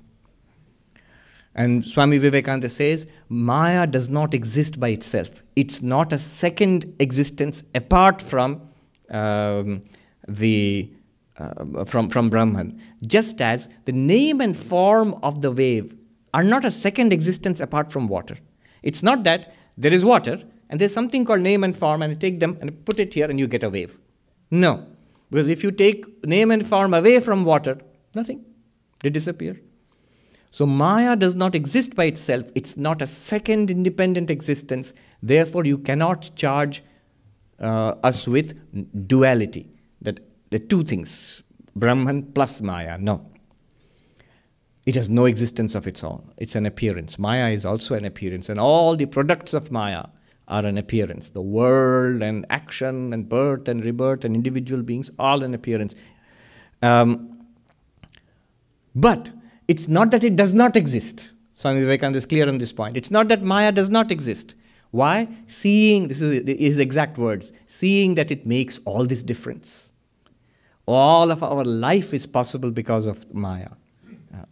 [SPEAKER 1] And Swami Vivekananda says, Maya does not exist by itself. It's not a second existence apart from um, the uh, from from Brahman. Just as the name and form of the wave are not a second existence apart from water. It's not that there is water and there's something called name and form, and you take them and put it here and you get a wave. No, because if you take name and form away from water, nothing. They disappear. So Maya does not exist by itself. It's not a second independent existence. Therefore, you cannot charge uh, us with duality, that the two things, Brahman plus Maya. No. It has no existence of its own. It's an appearance. Maya is also an appearance, and all the products of Maya are an appearance. The world and action and birth and rebirth and individual beings, all an appearance. Um, but it's not that it does not exist. Swami Vivekananda is clear on this point. It's not that Maya does not exist. Why? Seeing, this is his exact words, seeing that it makes all this difference. All of our life is possible because of Maya.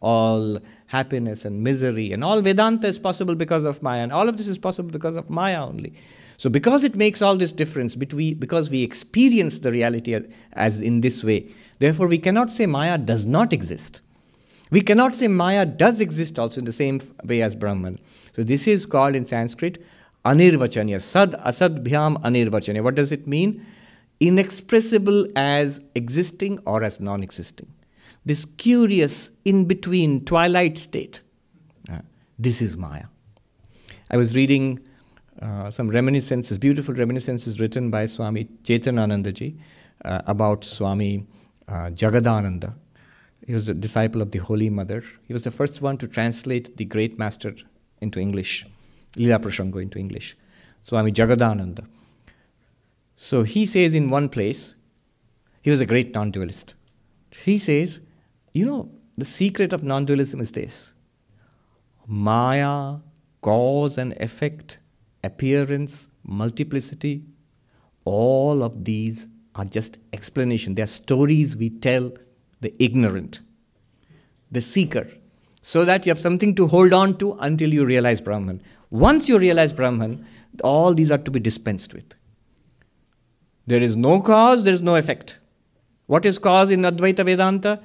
[SPEAKER 1] All happiness and misery and all Vedanta is possible because of Maya. And all of this is possible because of Maya only. So, because it makes all this difference, between, because we experience the reality as, as in this way, therefore we cannot say Maya does not exist. We cannot say Maya does exist also in the same way as Brahman. So this is called in Sanskrit anirvachanya, sad asad bhyam anirvachanya. What does it mean? Inexpressible as existing or as non existing. This curious in between twilight state. Uh, this is Maya. I was reading uh, some reminiscences, beautiful reminiscences written by Swami Chetananandaji uh, about Swami uh, Jagadananda. He was a disciple of the Holy Mother. He was the first one to translate the great master into English, Lila Prasanga into English, Swami Jagadananda. So he says in one place, he was a great non dualist. He says, you know, the secret of non dualism is this Maya, cause and effect, appearance, multiplicity, all of these are just explanation. They are stories we tell the ignorant, the seeker, so that you have something to hold on to until you realize Brahman. Once you realize Brahman, all these are to be dispensed with. There is no cause, there is no effect. What is cause in Advaita Vedanta?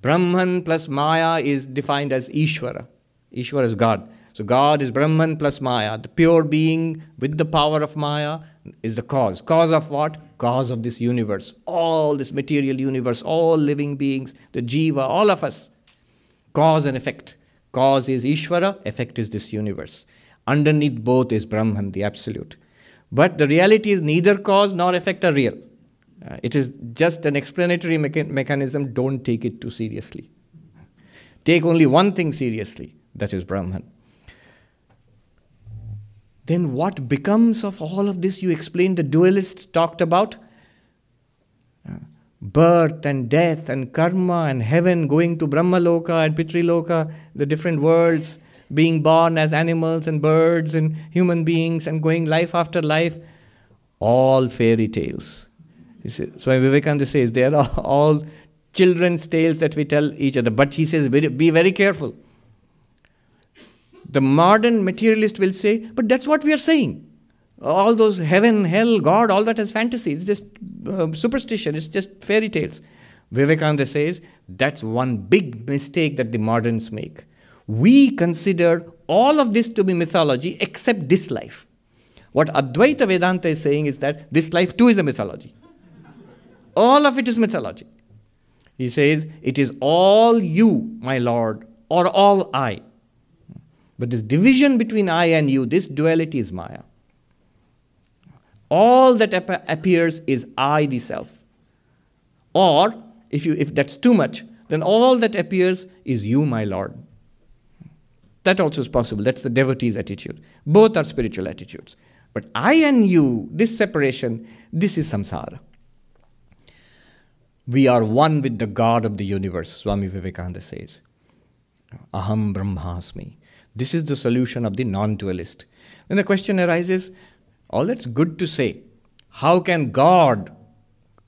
[SPEAKER 1] Brahman plus Maya is defined as Ishvara. Ishvara is God. So God is Brahman plus Maya. The pure being with the power of Maya is the cause. Cause of what? Cause of this universe. All this material universe, all living beings, the Jiva, all of us. Cause and effect. Cause is Ishvara, effect is this universe. Underneath both is Brahman, the Absolute. But the reality is neither cause nor effect are real. Uh, it is just an explanatory mecha- mechanism. Don't take it too seriously. Take only one thing seriously that is Brahman. Then what becomes of all of this? You explained the dualist talked about uh, birth and death and karma and heaven, going to Brahmaloka and Pitriloka, the different worlds being born as animals and birds and human beings and going life after life, all fairy tales. So Vivekananda says they are all children's tales that we tell each other. But he says, be very careful. The modern materialist will say, but that's what we are saying. All those heaven, hell, God, all that is fantasy. It's just uh, superstition. It's just fairy tales. Vivekananda says that's one big mistake that the moderns make we consider all of this to be mythology except this life. What Advaita Vedanta is saying is that this life too is a mythology. All of it is mythology. He says, It is all you, my Lord, or all I. But this division between I and you, this duality is Maya. All that ap- appears is I, the self. Or, if, you, if that's too much, then all that appears is you, my Lord. That also is possible. That's the devotee's attitude. Both are spiritual attitudes. But I and you, this separation, this is samsara. We are one with the God of the universe, Swami Vivekananda says. Aham Brahmasmi. This is the solution of the non dualist. Then the question arises all that's good to say. How can God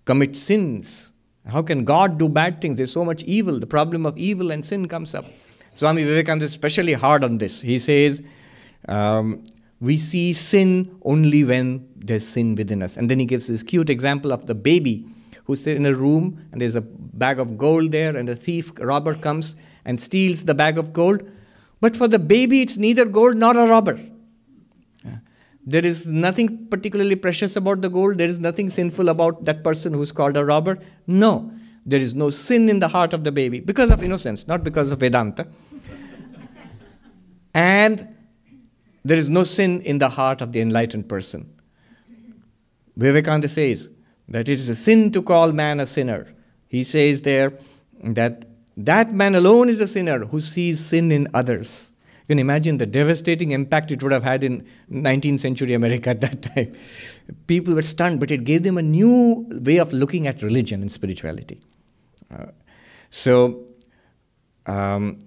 [SPEAKER 1] commit sins? How can God do bad things? There's so much evil. The problem of evil and sin comes up. Swami Vivekananda is especially hard on this. He says, um, we see sin only when there's sin within us. And then he gives this cute example of the baby who's in a room and there's a bag of gold there, and a thief, robber comes and steals the bag of gold. But for the baby, it's neither gold nor a robber. There is nothing particularly precious about the gold. There is nothing sinful about that person who's called a robber. No, there is no sin in the heart of the baby because of innocence, not because of Vedanta. And there is no sin in the heart of the enlightened person. Vivekananda says that it is a sin to call man a sinner. He says there that that man alone is a sinner who sees sin in others. You can imagine the devastating impact it would have had in 19th century America at that time. People were stunned, but it gave them a new way of looking at religion and spirituality. Uh, so, um,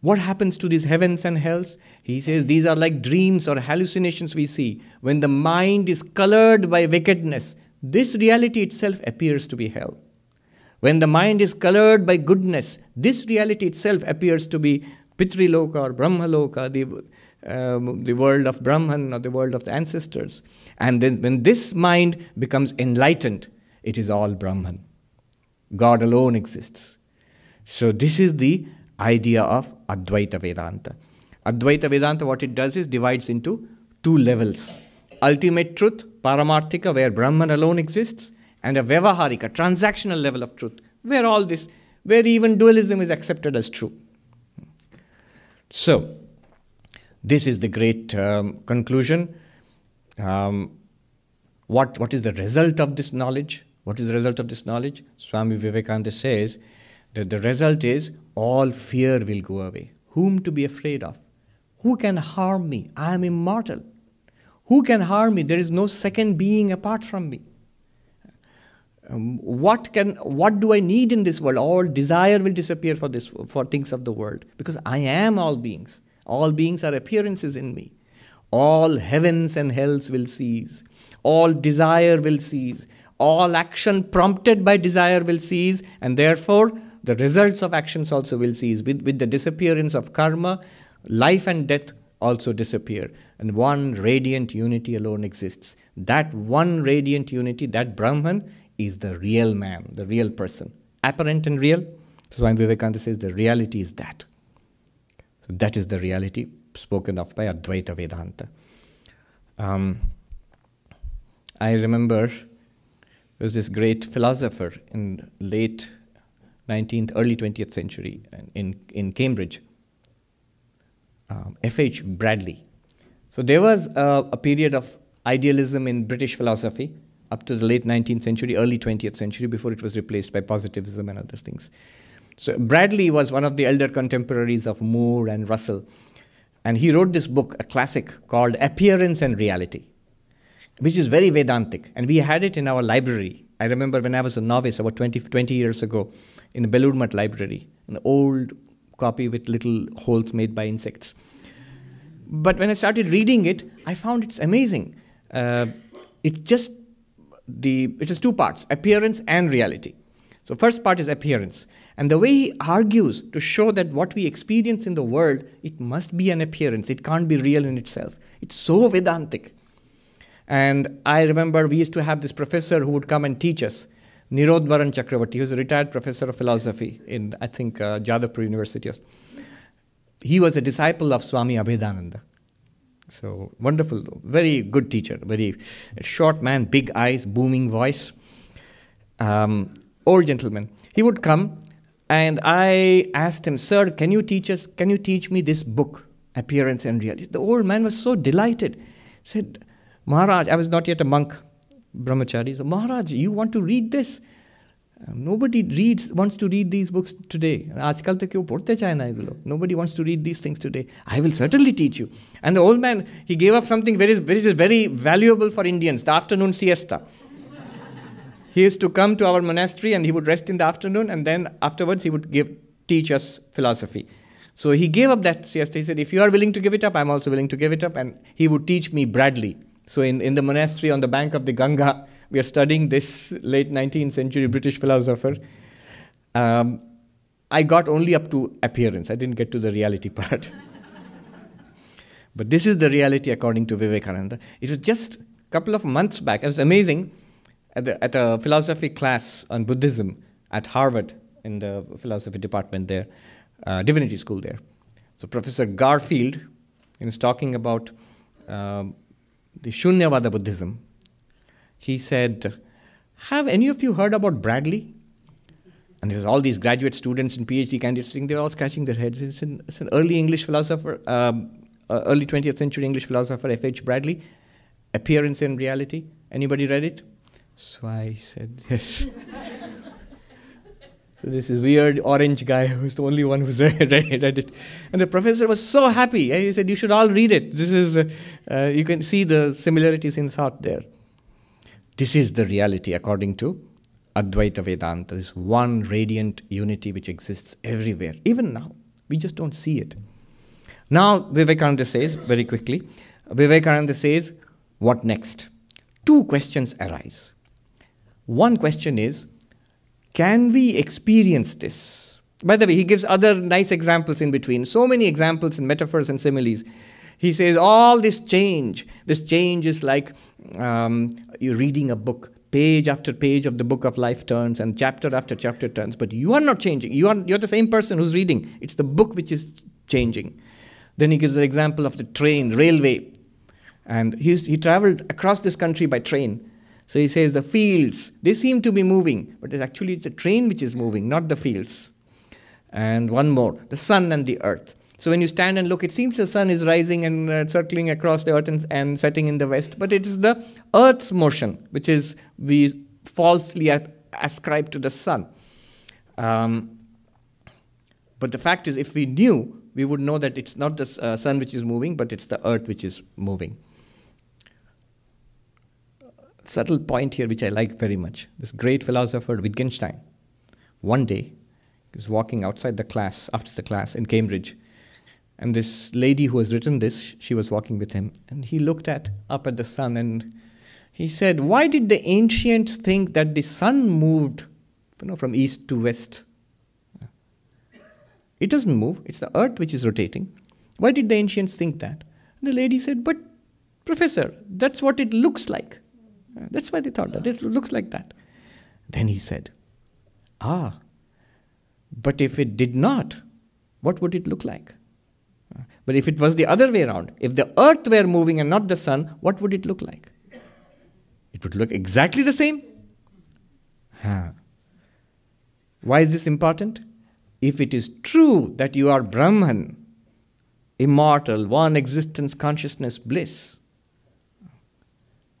[SPEAKER 1] what happens to these heavens and hells? He says these are like dreams or hallucinations we see. When the mind is colored by wickedness, this reality itself appears to be hell. When the mind is colored by goodness, this reality itself appears to be Pitriloka or Brahmaloka, the, um, the world of Brahman or the world of the ancestors. And then when this mind becomes enlightened, it is all Brahman. God alone exists. So, this is the idea of Advaita Vedanta. Advaita Vedanta, what it does is divides into two levels ultimate truth, Paramarthika, where Brahman alone exists, and a Vyavaharika, transactional level of truth, where all this, where even dualism is accepted as true. So, this is the great um, conclusion. Um, what, what is the result of this knowledge? What is the result of this knowledge? Swami Vivekananda says that the result is all fear will go away. Whom to be afraid of? Who can harm me? I am immortal. Who can harm me? There is no second being apart from me. Um, what can what do I need in this world? All desire will disappear for this for things of the world because I am all beings. All beings are appearances in me. All heavens and hells will cease. All desire will cease. All action prompted by desire will cease, and therefore the results of actions also will cease. With, with the disappearance of karma, life and death also disappear, and one radiant unity alone exists. That one radiant unity, that Brahman, is the real man, the real person. Apparent and real. So Swami Vivekananda says the reality is that. So that is the reality spoken of by Advaita Vedanta. Um, I remember there was this great philosopher in late 19th, early 20th century in, in Cambridge, um, F.H. Bradley. So there was a, a period of idealism in British philosophy up to the late 19th century, early 20th century, before it was replaced by positivism and other things. So Bradley was one of the elder contemporaries of Moore and Russell. And he wrote this book, a classic called Appearance and Reality, which is very Vedantic. And we had it in our library. I remember when I was a novice about 20, 20 years ago in the Belur Math library, an old copy with little holes made by insects. But when I started reading it, I found it's amazing. Uh, it just the it is two parts: appearance and reality. So first part is appearance. And the way he argues to show that what we experience in the world, it must be an appearance. It can't be real in itself. It's so Vedantic. And I remember we used to have this professor who would come and teach us, Nirodvaran Chakravarti. who's a retired professor of philosophy in, I think, uh, Jadavpur University. He was a disciple of Swami Abhedananda. So wonderful, very good teacher, very short man, big eyes, booming voice, um, old gentleman. He would come and I asked him, Sir, can you teach us, can you teach me this book, Appearance and Reality? The old man was so delighted. Said, Maharaj, I was not yet a monk, brahmachari. So, Maharaj, you want to read this? Um, nobody reads, wants to read these books today. Nobody wants to read these things today. I will certainly teach you. And the old man, he gave up something very, very, very valuable for Indians, the afternoon siesta. He used to come to our monastery and he would rest in the afternoon, and then afterwards he would give, teach us philosophy. So he gave up that siesta. He said, If you are willing to give it up, I'm also willing to give it up. And he would teach me Bradley. So in, in the monastery on the bank of the Ganga, we are studying this late 19th century British philosopher. Um, I got only up to appearance, I didn't get to the reality part. but this is the reality according to Vivekananda. It was just a couple of months back. It was amazing at, the, at a philosophy class on Buddhism at Harvard in the philosophy department there, uh, divinity school there. So Professor Garfield is talking about um, the Shunyavada Buddhism. He said, "Have any of you heard about Bradley?" And there's all these graduate students and PhD candidates sitting there, all scratching their heads. It's an, it's an early English philosopher, um, uh, early 20th century English philosopher, F.H. Bradley. Appearance and Reality. Anybody read it? So I said, yes. so this is weird orange guy who's the only one who's read, it. And the professor was so happy. He said, you should all read it. This is, uh, uh, you can see the similarities in thought there. This is the reality according to Advaita Vedanta, this one radiant unity which exists everywhere, even now. We just don't see it. Now, Vivekananda says, very quickly, Vivekananda says, what next? Two questions arise. One question is can we experience this? By the way, he gives other nice examples in between, so many examples and metaphors and similes. He says, all this change, this change is like um, you're reading a book, page after page of the book of life turns and chapter after chapter turns, but you are not changing. You are, you're the same person who's reading. It's the book which is changing. Then he gives an example of the train, railway. And he's, he traveled across this country by train. So he says the fields, they seem to be moving, but it's actually it's a train which is moving, not the fields. And one more, the sun and the earth. So when you stand and look, it seems the sun is rising and uh, circling across the earth and, and setting in the west, but it is the earth's motion which is we falsely ascribe to the sun. Um, but the fact is, if we knew, we would know that it's not the uh, sun which is moving, but it's the earth which is moving. Subtle point here, which I like very much. This great philosopher Wittgenstein, one day, he was walking outside the class, after the class in Cambridge, and this lady who has written this, she was walking with him, and he looked at up at the sun and he said, Why did the ancients think that the sun moved you know, from east to west? It doesn't move, it's the earth which is rotating. Why did the ancients think that? And the lady said, But, Professor, that's what it looks like. That's why they thought that. It looks like that. Then he said, Ah, but if it did not, what would it look like? But if it was the other way around, if the earth were moving and not the sun, what would it look like? It would look exactly the same. Huh. Why is this important? If it is true that you are Brahman, immortal, one existence, consciousness, bliss,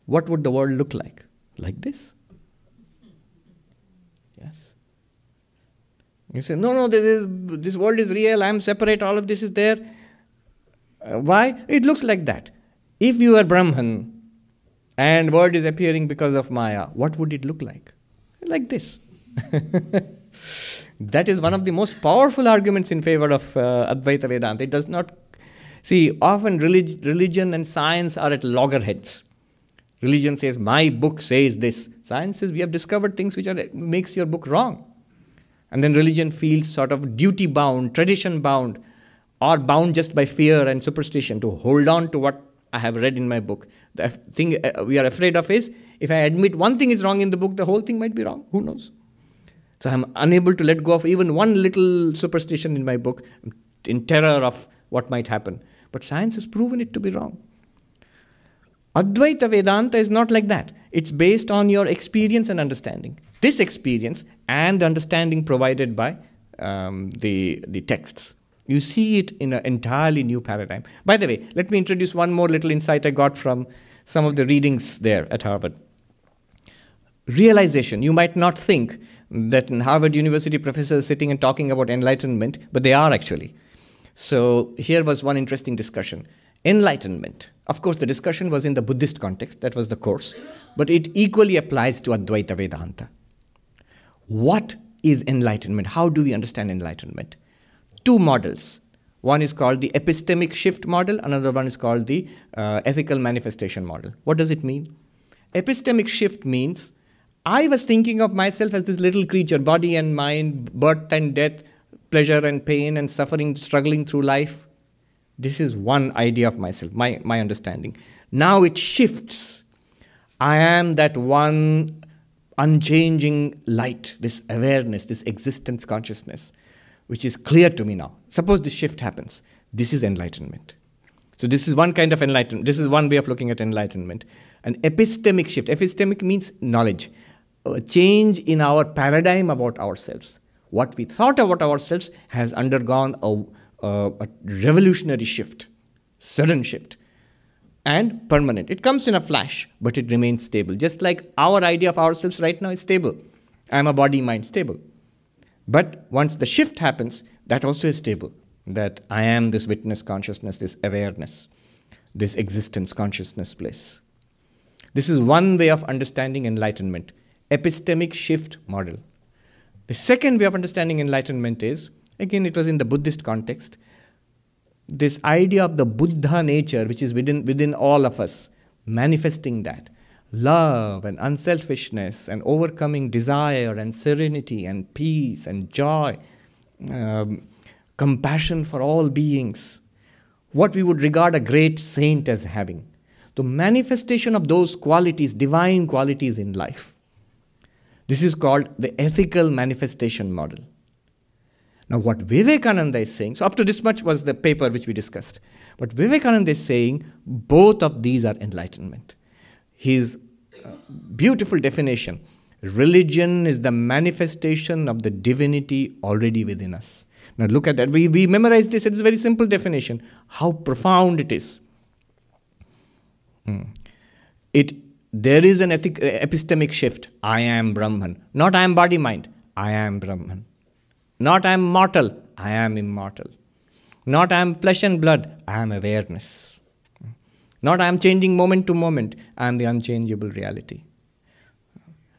[SPEAKER 1] what would the world look like? Like this? Yes. You say, no, no, this, is, this world is real, I am separate, all of this is there. Uh, why? It looks like that. If you are Brahman, and world is appearing because of Maya, what would it look like? Like this. that is one of the most powerful arguments in favor of uh, Advaita Vedanta. It does not see often relig- religion and science are at loggerheads. Religion says my book says this. Science says we have discovered things which are makes your book wrong. And then religion feels sort of duty bound, tradition bound, or bound just by fear and superstition to hold on to what I have read in my book. The thing uh, we are afraid of is if I admit one thing is wrong in the book, the whole thing might be wrong. Who knows? So I'm unable to let go of even one little superstition in my book in terror of what might happen. But science has proven it to be wrong. Advaita Vedanta is not like that. It's based on your experience and understanding. This experience and the understanding provided by um, the, the texts. You see it in an entirely new paradigm. By the way, let me introduce one more little insight I got from some of the readings there at Harvard. Realization. You might not think that in Harvard University professors sitting and talking about enlightenment, but they are actually. So here was one interesting discussion. Enlightenment. Of course, the discussion was in the Buddhist context, that was the course, but it equally applies to Advaita Vedanta. What is enlightenment? How do we understand enlightenment? Two models. One is called the epistemic shift model, another one is called the uh, ethical manifestation model. What does it mean? Epistemic shift means I was thinking of myself as this little creature, body and mind, birth and death, pleasure and pain and suffering, struggling through life. This is one idea of myself, my, my understanding. Now it shifts. I am that one unchanging light, this awareness, this existence consciousness which is clear to me now. Suppose this shift happens. This is enlightenment. So, this is one kind of enlightenment. This is one way of looking at enlightenment. An epistemic shift. Epistemic means knowledge, a change in our paradigm about ourselves. What we thought about ourselves has undergone a, a, a revolutionary shift, sudden shift, and permanent. It comes in a flash, but it remains stable. Just like our idea of ourselves right now is stable. I am a body mind stable. But once the shift happens, that also is stable. That I am this witness consciousness, this awareness, this existence consciousness place. This is one way of understanding enlightenment, epistemic shift model. The second way of understanding enlightenment is, again, it was in the Buddhist context, this idea of the Buddha nature, which is within, within all of us, manifesting that love and unselfishness and overcoming desire and serenity and peace and joy, um, compassion for all beings, what we would regard a great saint as having. The manifestation of those qualities, divine qualities in life. This is called the ethical manifestation model. Now, what Vivekananda is saying, so up to this much was the paper which we discussed, but Vivekananda is saying both of these are enlightenment. His beautiful definition. Religion is the manifestation of the divinity already within us. Now look at that. We, we memorize this, it's a very simple definition. How profound it is. Hmm. It there is an ethic, epistemic shift. I am Brahman. Not I am body mind. I am Brahman. Not I am mortal. I am immortal. Not I am flesh and blood. I am awareness. Not I am changing moment to moment. I am the unchangeable reality.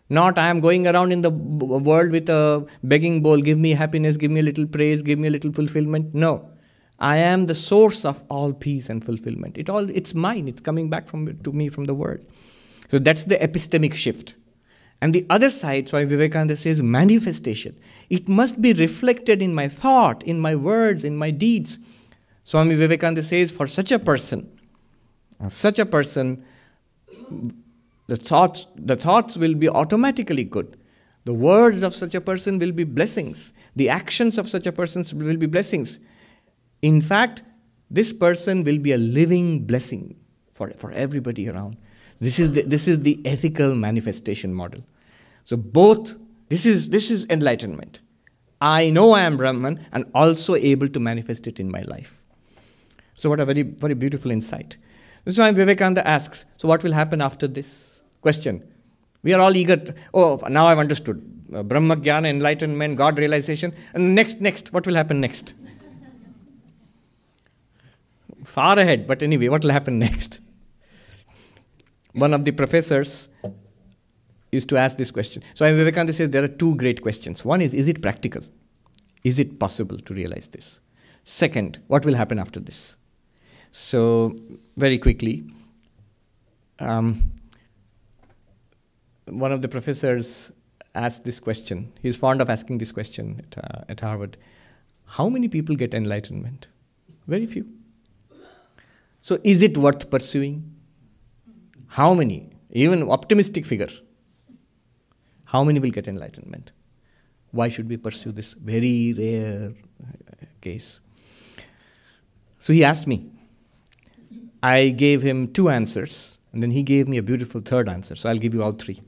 [SPEAKER 1] Not I am going around in the world with a begging bowl, give me happiness, give me a little praise, give me a little fulfillment. No. I am the source of all peace and fulfillment. It all it's mine. It's coming back from to me from the world. So that's the epistemic shift. And the other side, Swami Vivekananda says manifestation. It must be reflected in my thought, in my words, in my deeds. Swami Vivekananda says, for such a person, such a person, the thoughts, the thoughts will be automatically good. The words of such a person will be blessings. The actions of such a person will be blessings. In fact, this person will be a living blessing for, for everybody around. This is the, this is the ethical manifestation model. So both this is this is enlightenment. I know I am Brahman and also able to manifest it in my life. So what a very very beautiful insight. This is why Vivekananda asks, so what will happen after this? Question. We are all eager. To, oh, now I've understood. Uh, Brahma Jnana, enlightenment, God realization. And next, next, what will happen next? Far ahead, but anyway, what will happen next? one of the professors used to ask this question. So Vivekananda says there are two great questions. One is, is it practical? Is it possible to realize this? Second, what will happen after this? So, very quickly, um, one of the professors asked this question. He's fond of asking this question at, uh, at Harvard. How many people get enlightenment? Very few. So, is it worth pursuing? How many? Even optimistic figure. How many will get enlightenment? Why should we pursue this very rare case? So he asked me. I gave him two answers, and then he gave me a beautiful third answer. So I'll give you all three.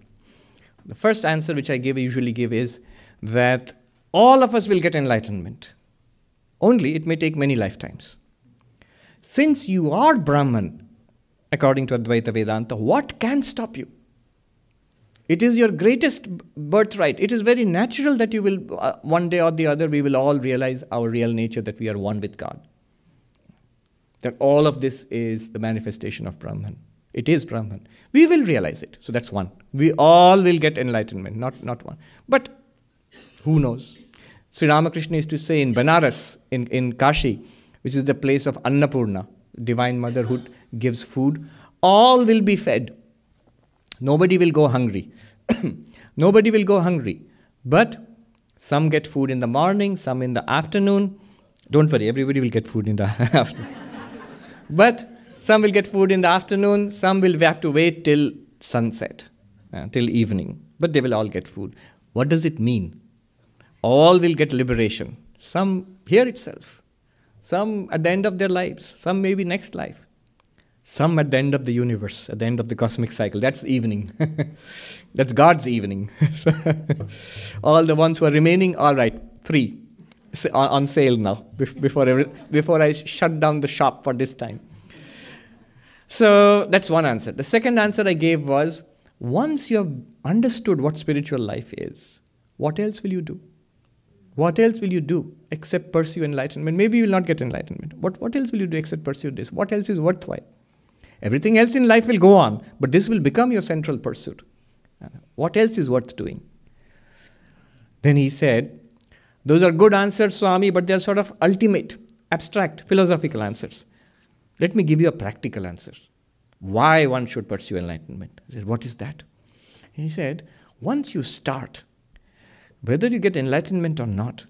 [SPEAKER 1] The first answer, which I give, usually give, is that all of us will get enlightenment. Only it may take many lifetimes. Since you are Brahman, according to Advaita Vedanta, what can stop you? It is your greatest birthright. It is very natural that you will, uh, one day or the other, we will all realize our real nature, that we are one with God. That all of this is the manifestation of Brahman. It is Brahman. We will realize it. So that's one. We all will get enlightenment, not, not one. But who knows? Sri Ramakrishna used to say in Banaras, in, in Kashi, which is the place of Annapurna, divine motherhood gives food, all will be fed. Nobody will go hungry. Nobody will go hungry. But some get food in the morning, some in the afternoon. Don't worry, everybody will get food in the afternoon. But some will get food in the afternoon, some will have to wait till sunset, uh, till evening. But they will all get food. What does it mean? All will get liberation. Some here itself some at the end of their lives, some maybe next life, some at the end of the universe, at the end of the cosmic cycle. That's evening. That's God's evening. all the ones who are remaining, all right, free, on sale now, before, every, before I shut down the shop for this time. So that's one answer. The second answer I gave was once you have understood what spiritual life is, what else will you do? What else will you do except pursue enlightenment? Maybe you will not get enlightenment. What, what else will you do except pursue this? What else is worthwhile? Everything else in life will go on, but this will become your central pursuit. Uh, what else is worth doing? Then he said, Those are good answers, Swami, but they're sort of ultimate, abstract, philosophical answers. Let me give you a practical answer. Why one should pursue enlightenment? I said, What is that? He said, Once you start, whether you get enlightenment or not,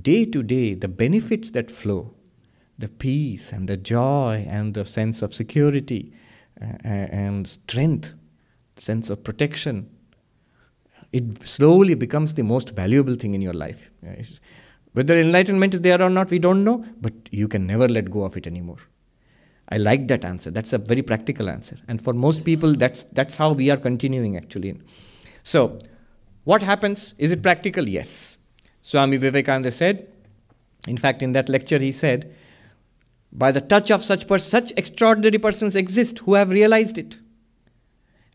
[SPEAKER 1] day to day, the benefits that flow, the peace and the joy and the sense of security uh, and strength, sense of protection, it slowly becomes the most valuable thing in your life. Whether enlightenment is there or not, we don't know, but you can never let go of it anymore. I like that answer. That's a very practical answer. And for most people, that's, that's how we are continuing actually. So, what happens? Is it practical? Yes. Swami Vivekananda said, in fact, in that lecture, he said, by the touch of such, such extraordinary persons exist who have realized it.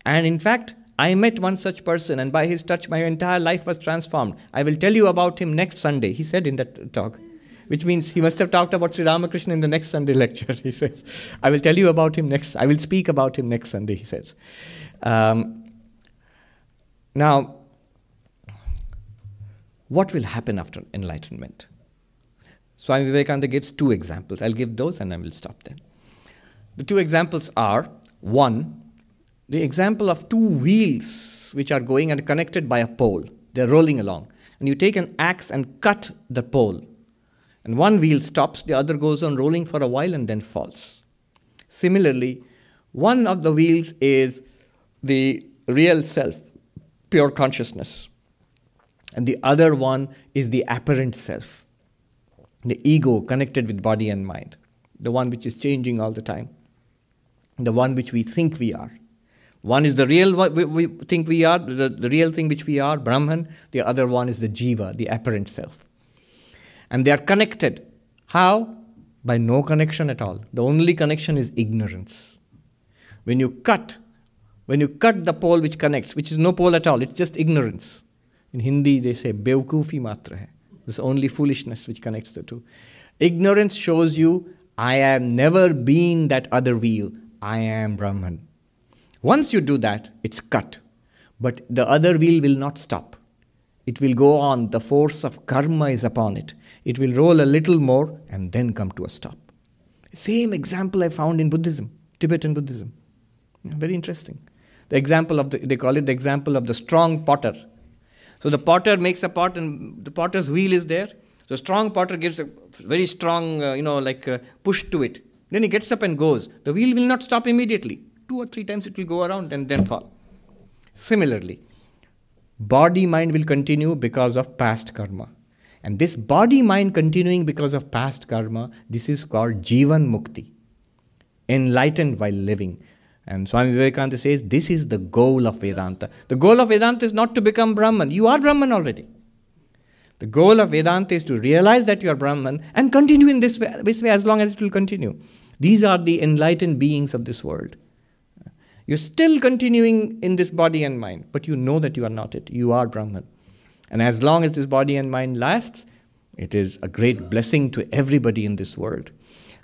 [SPEAKER 1] And in fact, I met one such person, and by his touch, my entire life was transformed. I will tell you about him next Sunday, he said in that talk, which means he must have talked about Sri Ramakrishna in the next Sunday lecture, he says. I will tell you about him next, I will speak about him next Sunday, he says. Um, now, what will happen after enlightenment? Swami Vivekananda gives two examples. I'll give those and I will stop then. The two examples are one, the example of two wheels which are going and connected by a pole. They're rolling along. And you take an axe and cut the pole. And one wheel stops, the other goes on rolling for a while and then falls. Similarly, one of the wheels is the real self, pure consciousness. And the other one is the apparent self, the ego connected with body and mind, the one which is changing all the time, the one which we think we are. One is the real we, we think we are, the, the real thing which we are, Brahman. The other one is the Jiva, the apparent self. And they are connected. How? By no connection at all. The only connection is ignorance. When you cut, when you cut the pole which connects, which is no pole at all, it's just ignorance. In Hindi, they say, Bevkufi matra hai. It's only foolishness which connects the two. Ignorance shows you, I have never been that other wheel. I am Brahman. Once you do that, it's cut. But the other wheel will not stop. It will go on. The force of karma is upon it. It will roll a little more and then come to a stop. Same example I found in Buddhism, Tibetan Buddhism. Very interesting. The example of the, they call it the example of the strong potter. So the potter makes a pot and the potter's wheel is there. So strong potter gives a very strong, uh, you know, like uh, push to it. Then he gets up and goes. The wheel will not stop immediately. Two or three times it will go around and then fall. Similarly, body mind will continue because of past karma. And this body mind continuing because of past karma, this is called Jivan Mukti, enlightened while living. And Swami Vivekananda says this is the goal of Vedanta. The goal of Vedanta is not to become Brahman. You are Brahman already. The goal of Vedanta is to realize that you are Brahman and continue in this way, this way as long as it will continue. These are the enlightened beings of this world. You're still continuing in this body and mind, but you know that you are not it. You are Brahman. And as long as this body and mind lasts, it is a great blessing to everybody in this world.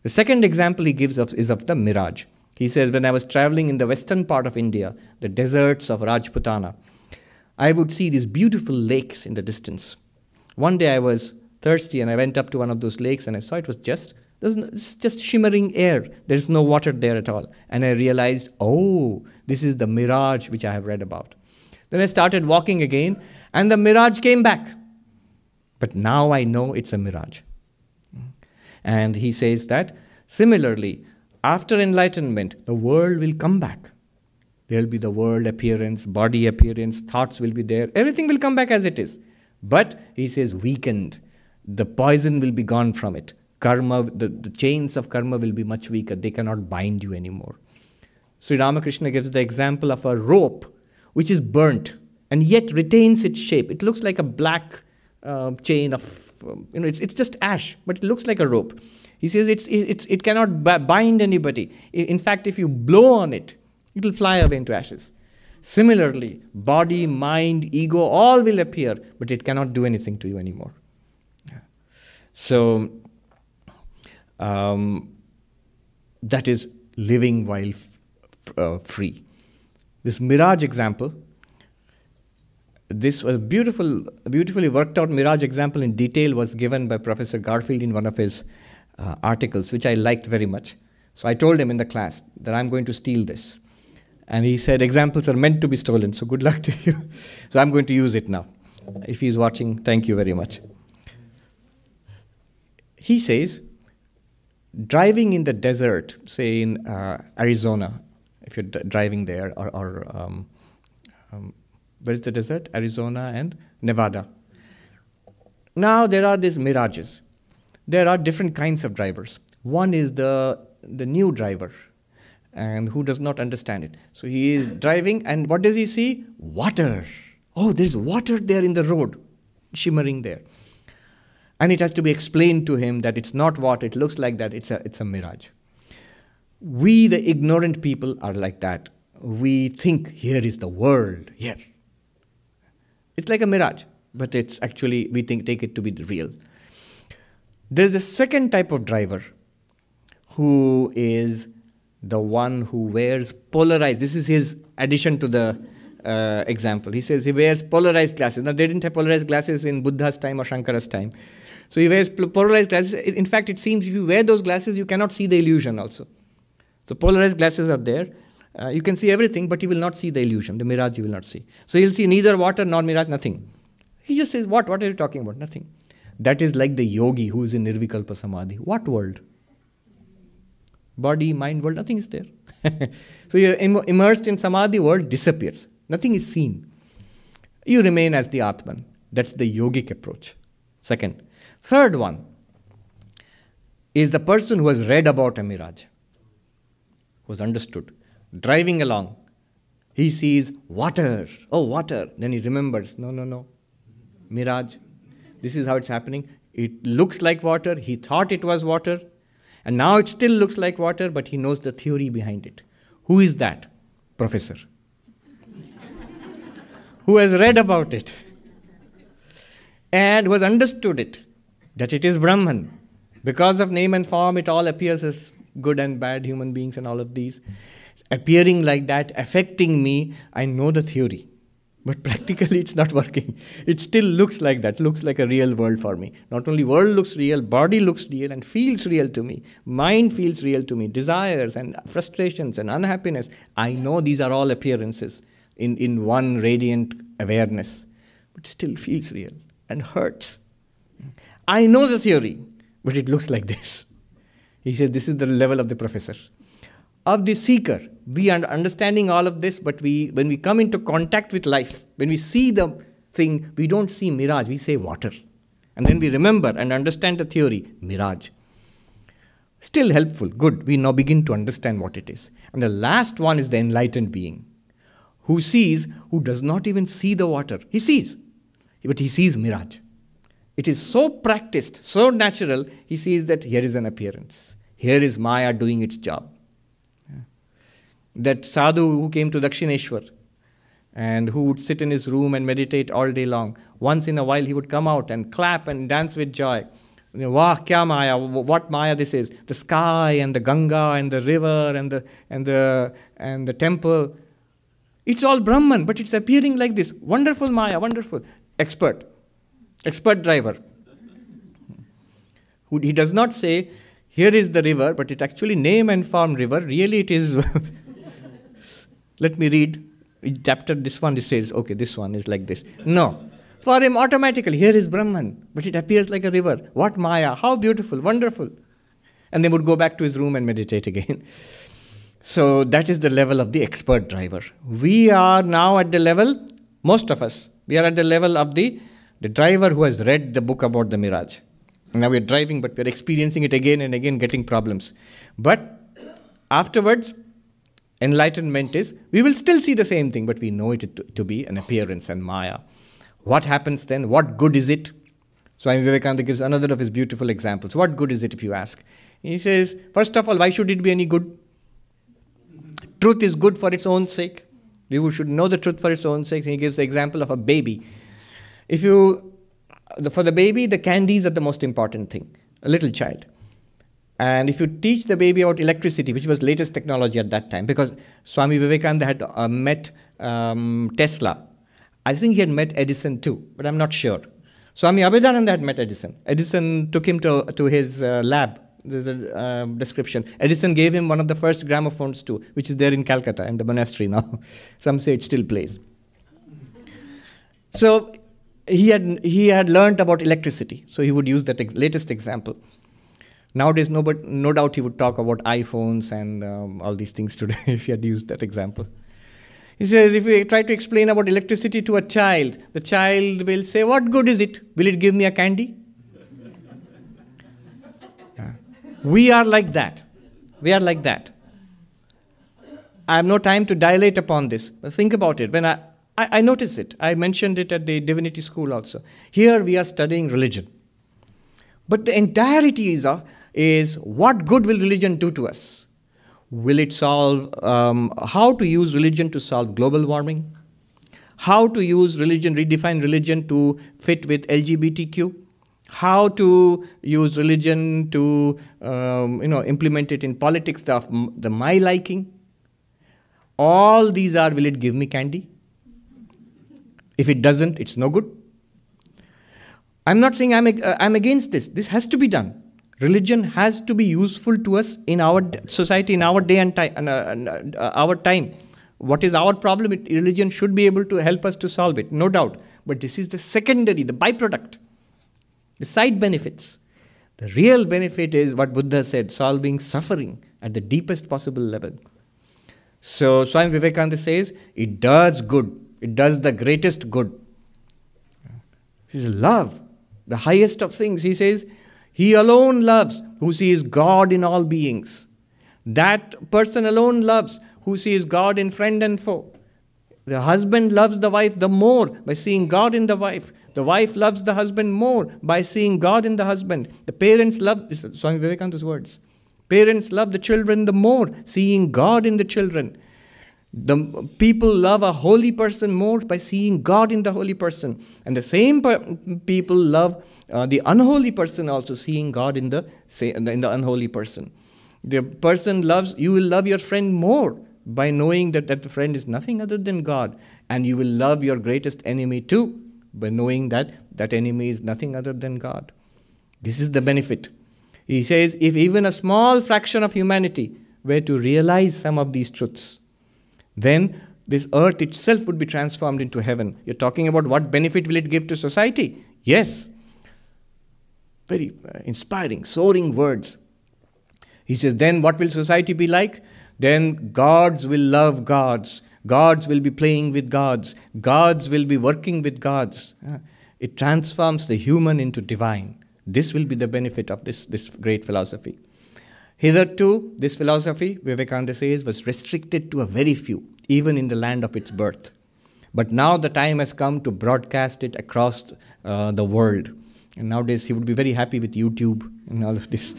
[SPEAKER 1] The second example he gives of, is of the mirage. He says, When I was traveling in the western part of India, the deserts of Rajputana, I would see these beautiful lakes in the distance. One day I was thirsty and I went up to one of those lakes and I saw it was just it's just shimmering air. There is no water there at all. And I realized, oh, this is the mirage which I have read about. Then I started walking again and the mirage came back. But now I know it's a mirage. And he says that similarly, after enlightenment, the world will come back. There will be the world appearance, body appearance, thoughts will be there. Everything will come back as it is. But he says, weakened. The poison will be gone from it. Karma, the, the chains of karma will be much weaker. They cannot bind you anymore. Sri Ramakrishna gives the example of a rope which is burnt and yet retains its shape. It looks like a black uh, chain of, um, you know, it's, it's just ash, but it looks like a rope. He says it's, it's, it cannot bind anybody. In fact, if you blow on it, it will fly away into ashes. Similarly, body, mind, ego, all will appear, but it cannot do anything to you anymore. So, um, that is living while uh, free. This mirage example, this was beautiful, beautifully worked out mirage example in detail was given by Professor Garfield in one of his uh, articles, which I liked very much. So I told him in the class that I'm going to steal this. And he said, Examples are meant to be stolen, so good luck to you. so I'm going to use it now. If he's watching, thank you very much. He says, driving in the desert, say in uh, Arizona, if you're driving there, or, or um, um, where is the desert? Arizona and Nevada. Now there are these mirages there are different kinds of drivers. One is the, the new driver and who does not understand it. So he is driving and what does he see? Water. Oh, there's water there in the road, shimmering there. And it has to be explained to him that it's not what it looks like that, it's a, it's a mirage. We, the ignorant people, are like that. we think here is the world, here. It's like a mirage, but it's actually, we think, take it to be the real. There's a second type of driver who is the one who wears polarized. This is his addition to the uh, example. He says he wears polarized glasses. Now, they didn't have polarized glasses in Buddha's time or Shankara's time. So he wears polarized glasses. In fact, it seems if you wear those glasses, you cannot see the illusion also. So polarized glasses are there. Uh, you can see everything, but you will not see the illusion, the mirage you will not see. So you'll see neither water nor mirage, nothing. He just says, What? What are you talking about? Nothing. That is like the yogi who is in Nirvikalpa Samadhi. What world? Body, mind world, nothing is there. so you're Im- immersed in Samadhi, world disappears. Nothing is seen. You remain as the Atman. That's the yogic approach. Second. Third one is the person who has read about a mirage, who has understood. Driving along, he sees water. Oh, water. Then he remembers no, no, no. Mirage. This is how it's happening. It looks like water. He thought it was water. And now it still looks like water, but he knows the theory behind it. Who is that? Professor. who has read about it and who has understood it, that it is Brahman. Because of name and form, it all appears as good and bad human beings and all of these. Appearing like that, affecting me, I know the theory. But practically, it's not working. It still looks like that, looks like a real world for me. Not only world looks real, body looks real and feels real to me. Mind feels real to me. Desires and frustrations and unhappiness. I know these are all appearances in, in one radiant awareness, but still feels real and hurts. I know the theory, but it looks like this. He says this is the level of the professor of the seeker. We are understanding all of this, but we, when we come into contact with life, when we see the thing, we don't see mirage, we say water. And then we remember and understand the theory, mirage. Still helpful, good. We now begin to understand what it is. And the last one is the enlightened being, who sees, who does not even see the water. He sees, but he sees mirage. It is so practiced, so natural, he sees that here is an appearance. Here is Maya doing its job that sadhu who came to Dakshineshwar and who would sit in his room and meditate all day long. Once in a while, he would come out and clap and dance with joy. Wah, kya Maya, what Maya this is. The sky and the Ganga and the river and the, and the, and the temple. It's all Brahman, but it's appearing like this. Wonderful Maya, wonderful. Expert, expert driver. He does not say, here is the river, but it actually name and form river. Really, it is Let me read. Chapter this one, says, okay, this one is like this. No. For him, automatically, here is Brahman, but it appears like a river. What Maya? How beautiful, wonderful. And then would go back to his room and meditate again. So that is the level of the expert driver. We are now at the level, most of us, we are at the level of the, the driver who has read the book about the mirage. Now we're driving, but we're experiencing it again and again, getting problems. But afterwards, enlightenment is we will still see the same thing, but we know it to, to be an appearance and Maya. What happens then? What good is it? Swami Vivekananda gives another of his beautiful examples. What good is it if you ask? He says, first of all, why should it be any good? Truth is good for its own sake. We should know the truth for its own sake. He gives the example of a baby. If you, for the baby, the candies are the most important thing. A little child. And if you teach the baby about electricity, which was latest technology at that time, because Swami Vivekananda had uh, met um, Tesla, I think he had met Edison too, but I'm not sure. Swami Abhedananda had met Edison. Edison took him to, to his uh, lab. There's a uh, description. Edison gave him one of the first gramophones too, which is there in Calcutta in the monastery now. Some say it still plays. So he had, he had learned about electricity, so he would use that ex- latest example. Nowadays, no, but no doubt he would talk about iPhones and um, all these things today if he had used that example. He says, if we try to explain about electricity to a child, the child will say, What good is it? Will it give me a candy? yeah. We are like that. We are like that. I have no time to dilate upon this, but think about it. When I, I, I notice it, I mentioned it at the divinity school also. Here we are studying religion. But the entirety is, a, is what good will religion do to us? Will it solve um, how to use religion to solve global warming? How to use religion, redefine religion to fit with LGBTQ? How to use religion to um, you know implement it in politics, the, the my liking? All these are will it give me candy? If it doesn't, it's no good. I'm not saying I'm, uh, I'm against this. This has to be done. Religion has to be useful to us in our society, in our day and time, uh, uh, our time. What is our problem? It, religion should be able to help us to solve it, no doubt. But this is the secondary, the byproduct, the side benefits. The real benefit is what Buddha said solving suffering at the deepest possible level. So Swami Vivekananda says it does good, it does the greatest good. This is love the highest of things. He says, He alone loves who sees God in all beings. That person alone loves who sees God in friend and foe. The husband loves the wife the more by seeing God in the wife. The wife loves the husband more by seeing God in the husband. The parents love, Swami Vivekananda's words. Parents love the children the more, seeing God in the children. The people love a holy person more by seeing God in the holy person. And the same people love uh, the unholy person also, seeing God in the, in the unholy person. The person loves, you will love your friend more by knowing that that friend is nothing other than God. And you will love your greatest enemy too by knowing that that enemy is nothing other than God. This is the benefit. He says, if even a small fraction of humanity were to realize some of these truths, then this earth itself would be transformed into heaven. You're talking about what benefit will it give to society? Yes. Very uh, inspiring, soaring words. He says, then what will society be like? Then gods will love gods. Gods will be playing with gods. Gods will be working with gods. Uh, it transforms the human into divine. This will be the benefit of this, this great philosophy. Hitherto, this philosophy, Vivekananda says, was restricted to a very few, even in the land of its birth. But now the time has come to broadcast it across uh, the world. And nowadays, he would be very happy with YouTube and all of this.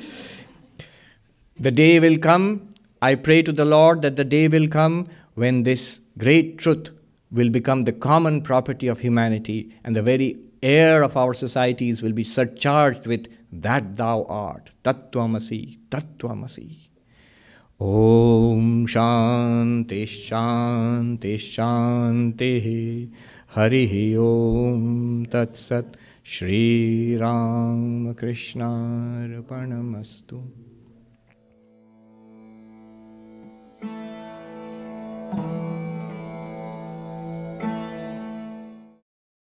[SPEAKER 1] The day will come, I pray to the Lord that the day will come when this great truth will become the common property of humanity and the very air of our societies will be surcharged with that thou art. Tattvamasi, Tattvamasi. Om Shanti Shanti Shanti Hari Om Tat Sat Shri Ram Krishna Arpanamastu